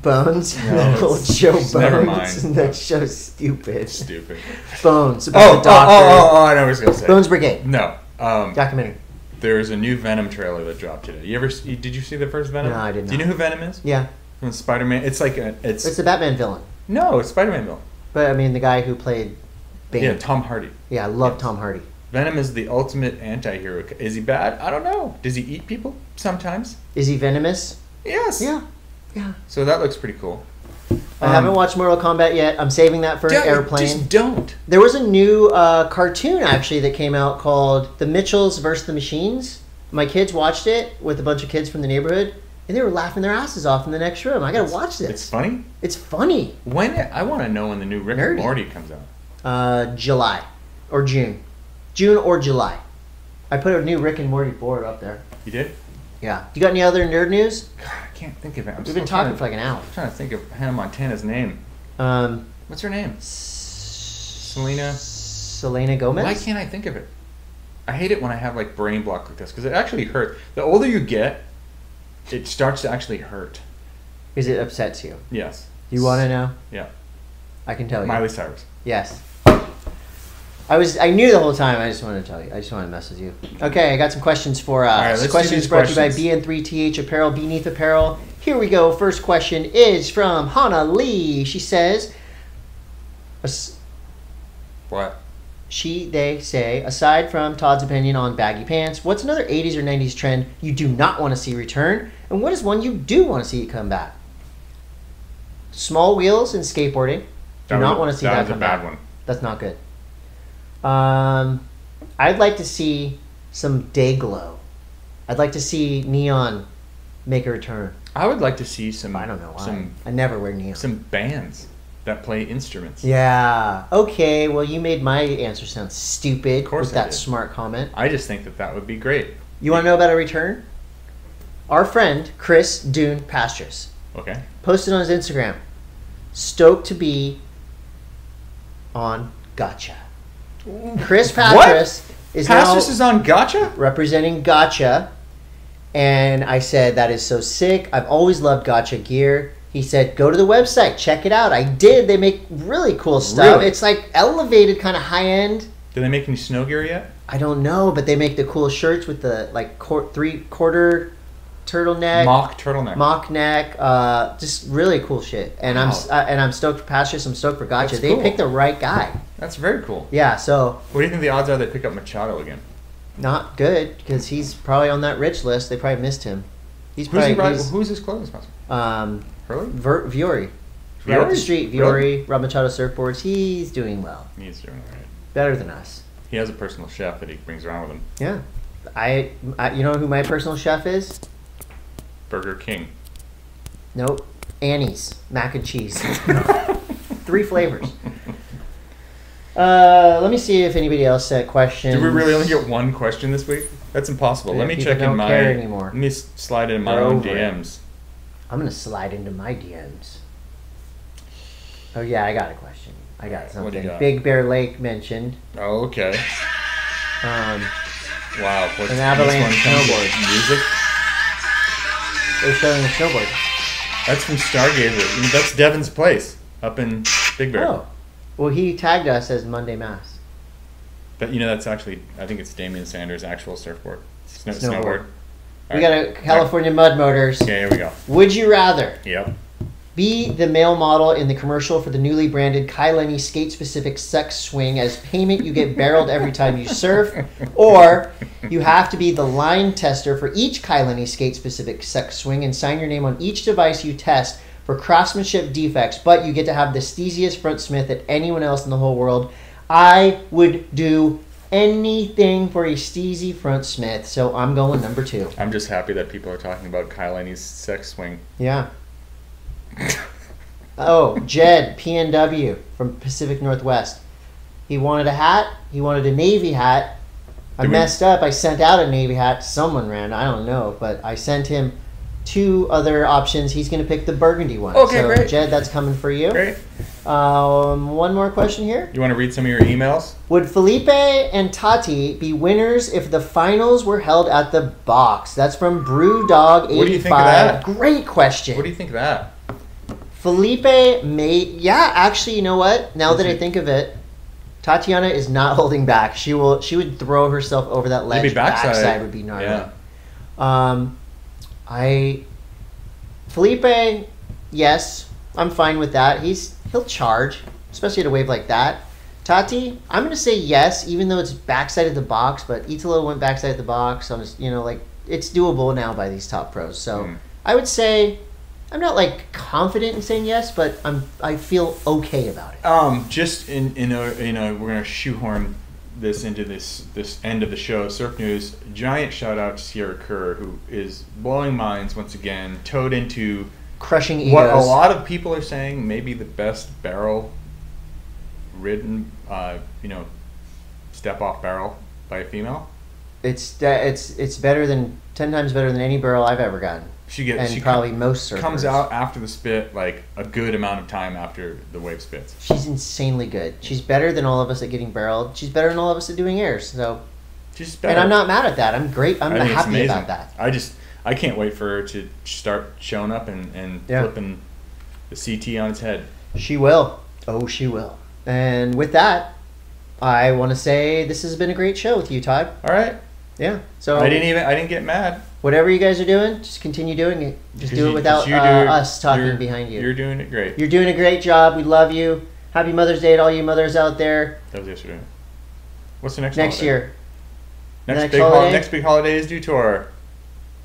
Bones. No, *laughs* that old show Bones. never mind. *laughs* that show's stupid. Stupid. Bones about Oh, the oh, doctor. oh, oh, oh, I know what I was gonna say. Bones Brigade No. Um, documentary. there's a new Venom trailer that dropped today. You ever? See, did you see the first Venom? No, I didn't. Do you know who Venom is? Yeah, From Spider-Man. It's like a. It's, it's the Batman villain, no, it's Spider-Man villain. but I mean the guy who played Bane. Yeah, Yeah, Tom Hardy. Yeah, I love Yes. Tom Hardy. Venom is the ultimate anti-hero. Is he bad? I don't know. Does he eat people sometimes? Is he venomous? Yes. Yeah, yeah. So that looks pretty cool. I Um, haven't watched Mortal Kombat yet. I'm saving that for an Don't- airplane. Just don't. There was a new uh, cartoon actually that came out called The Mitchells versus the Machines. My kids watched it with a bunch of kids from the neighborhood, and they were laughing their asses off in the next room. I gotta watch this. It's funny. It's funny. When I want to know when the new Rick Nerdy. and Morty comes out. Uh, July or June, June or July. I put a new Rick and Morty board up there. You did? Yeah. You got any other nerd news? God, I can't think of it. I'm We've been talking to, for like an hour. I'm trying to think of Hannah Montana's name. Um, What's her name? Selena. Selena. Selena Gomez. Why can't I think of it? I hate it when I have like brain block like this because it actually hurts. The older you get, it starts to actually hurt. Because it upsets you. Yes. You want to know? Yeah. I can tell you. Miley Cyrus. Yes. I was. I knew the whole time. I just wanted to tell you. I just wanted to mess with you. Okay, I got some questions for us. All right, let's do questions these brought to you by BN3TH Apparel, Beneath Apparel. Here we go. First question is from Hannah Lee. She says, What? she, they say, aside from Todd's opinion on baggy pants, what's another 80s or 90s trend you do not want to see return? And what is one you do want to see come back? Small wheels and skateboarding. Do That not was- want to see that that, a come bad back. one. That's not good. Um, I'd like to see some day glow. I'd like to see neon make a return. I would like to see some. I don't know why. Some I never wear neon. some bands that play instruments. yeah. Okay. Well, you made my answer sound stupid Of course with I that did. smart comment. I just think that that would be great. You want to know about a return? Our friend Chris Dune Pastras Okay. posted on his Instagram, stoked to be on Gotcha. Chris Pastras is now is on Gotcha. representing Gotcha, and I said that is so sick. I've always loved Gotcha gear. He said, "Go to the website, check it out." I did. They make really cool stuff. Really? It's like elevated, kind of high end. Do they make any snow gear yet? I don't know, but they make the cool shirts with the like three quarter turtleneck, Mock turtleneck. mock neck, uh, just really cool shit. And I'm uh, and I'm stoked for Pastras. I'm stoked for Gotcha. That's they cool. picked the right guy. That's very cool. Yeah, so What do you think the odds are they pick up Machado again? not good because he's probably on that rich list. They probably missed him. He's Who's, probably he he's, who's his clothing sponsor? um, Hurley? Ver- Vuori. Right up the Vuori? street, Really? Vuori, Rob Machado surfboards. He's doing well, He's doing all right. better than us. He has a personal chef that he brings around with him. Yeah, I, I you know who my personal chef is? Burger King. Nope, Annie's mac and cheese. *laughs* Three flavors. *laughs* Uh, let me see if anybody else sent questions. Did we really only get one question this week? That's impossible. Yeah, Let me check in don't my. care anymore. Let me slide in my They're own over it. DMs. I'm gonna slide into my DMs. Oh yeah, I got a question. I got Alright, what do you something. got? Big Bear Lake mentioned. Oh, okay. Um, Wow. What's An avalanche snowboard. Music. They're showing a snowboard. That's from Stargazer. I mean, That's Devin's place up in Big Bear. Oh, well, he tagged us as Monday Mass. But you know, that's actually I think it's Damian Sanders' actual surfboard. Snow, Snowboard. snowboard. We got a California Mud Motors. Okay, here we go. Would you rather Yep. Be the male model in the commercial for the newly branded Kai Lenny skate-specific sex swing as payment you get barreled every time you surf, or you have to be the line tester for each Kai Lenny skate-specific sex swing and sign your name on each device you test for craftsmanship defects, but you get to have the steeziest front smith that anyone else in the whole world. I would do anything for a steezy front smith, so I'm going number two. I'm just happy that people are talking about Kyle sex swing. Yeah. Oh, Jed PNW from Pacific Northwest. He wanted a hat. He wanted a navy hat. I Did we- messed up. I sent out a navy hat. Someone ran. I don't know, but I sent him two other options. He's going to pick the burgundy one. Okay, so, great. Jed, that's coming for you. Great. Um, one more question here. You want to read some of your emails? Would Felipe and Tati be winners if the finals were held at the box? That's from Brewdog85. What do you think of that? Great question. What do you think of that? Felipe may yeah, actually, you know what? Now that I think of it, Tatiana is not *laughs* holding back. She will she would throw herself over that ledge. Maybe backside. would be gnarly. Yeah. Um I Felipe, yes, I'm fine with that. He's he'll charge, especially at a wave like that. Tati, I'm gonna say yes, even though it's backside of the box, but Italo went backside of the box. I'm just, you know, like it's doable now by these top pros. So Mm. I would say I'm not like confident in saying yes, but I'm I feel okay about it. Um, just in in a, you know we're gonna shoehorn this into this this end of the show. Surf News. Giant shout out to Sierra Kerr who is blowing minds once again. Towed into Crushing egos. what a lot of people are saying maybe the best barrel ridden uh, you know step off barrel by a female. It's that it's it's better than ten times better than any barrel I've ever gotten, She gets and she probably most surfers. comes out after the spit like a good amount of time after the wave spits. She's insanely good. She's better than all of us at getting barreled. She's better than all of us at doing airs. So, She's better. and I'm not mad at that. I'm great. I'm I think it's happy about that. I just I can't wait for her to start showing up and, and Yeah. flipping the CT on its head. She will. Oh, she will. And with that, I want to say this has been a great show with you, Todd. All right. Yeah. So I didn't even I didn't get mad. Whatever you guys are doing, just continue doing it. Just do it without you uh, do- us talking behind you. You're doing it great. You're doing a great job. We love you. Happy Mother's Day to all you mothers out there. That was yesterday. What's the next Next holiday? year, Next, Next big hol- holiday? next big holiday is due to our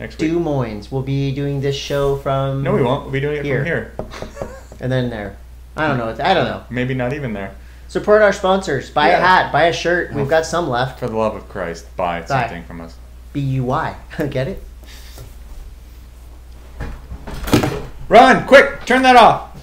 next week. Des Moines. We'll be doing this show from No, we won't. We'll be doing it Here. from here. *laughs* and then there. I don't know. I don't know. Maybe not even there. Support our sponsors. Buy a hat. Buy a shirt. We've got some left. For the love of Christ, buy something from us. B U Y. *laughs* Get it? Run, quick, turn that off.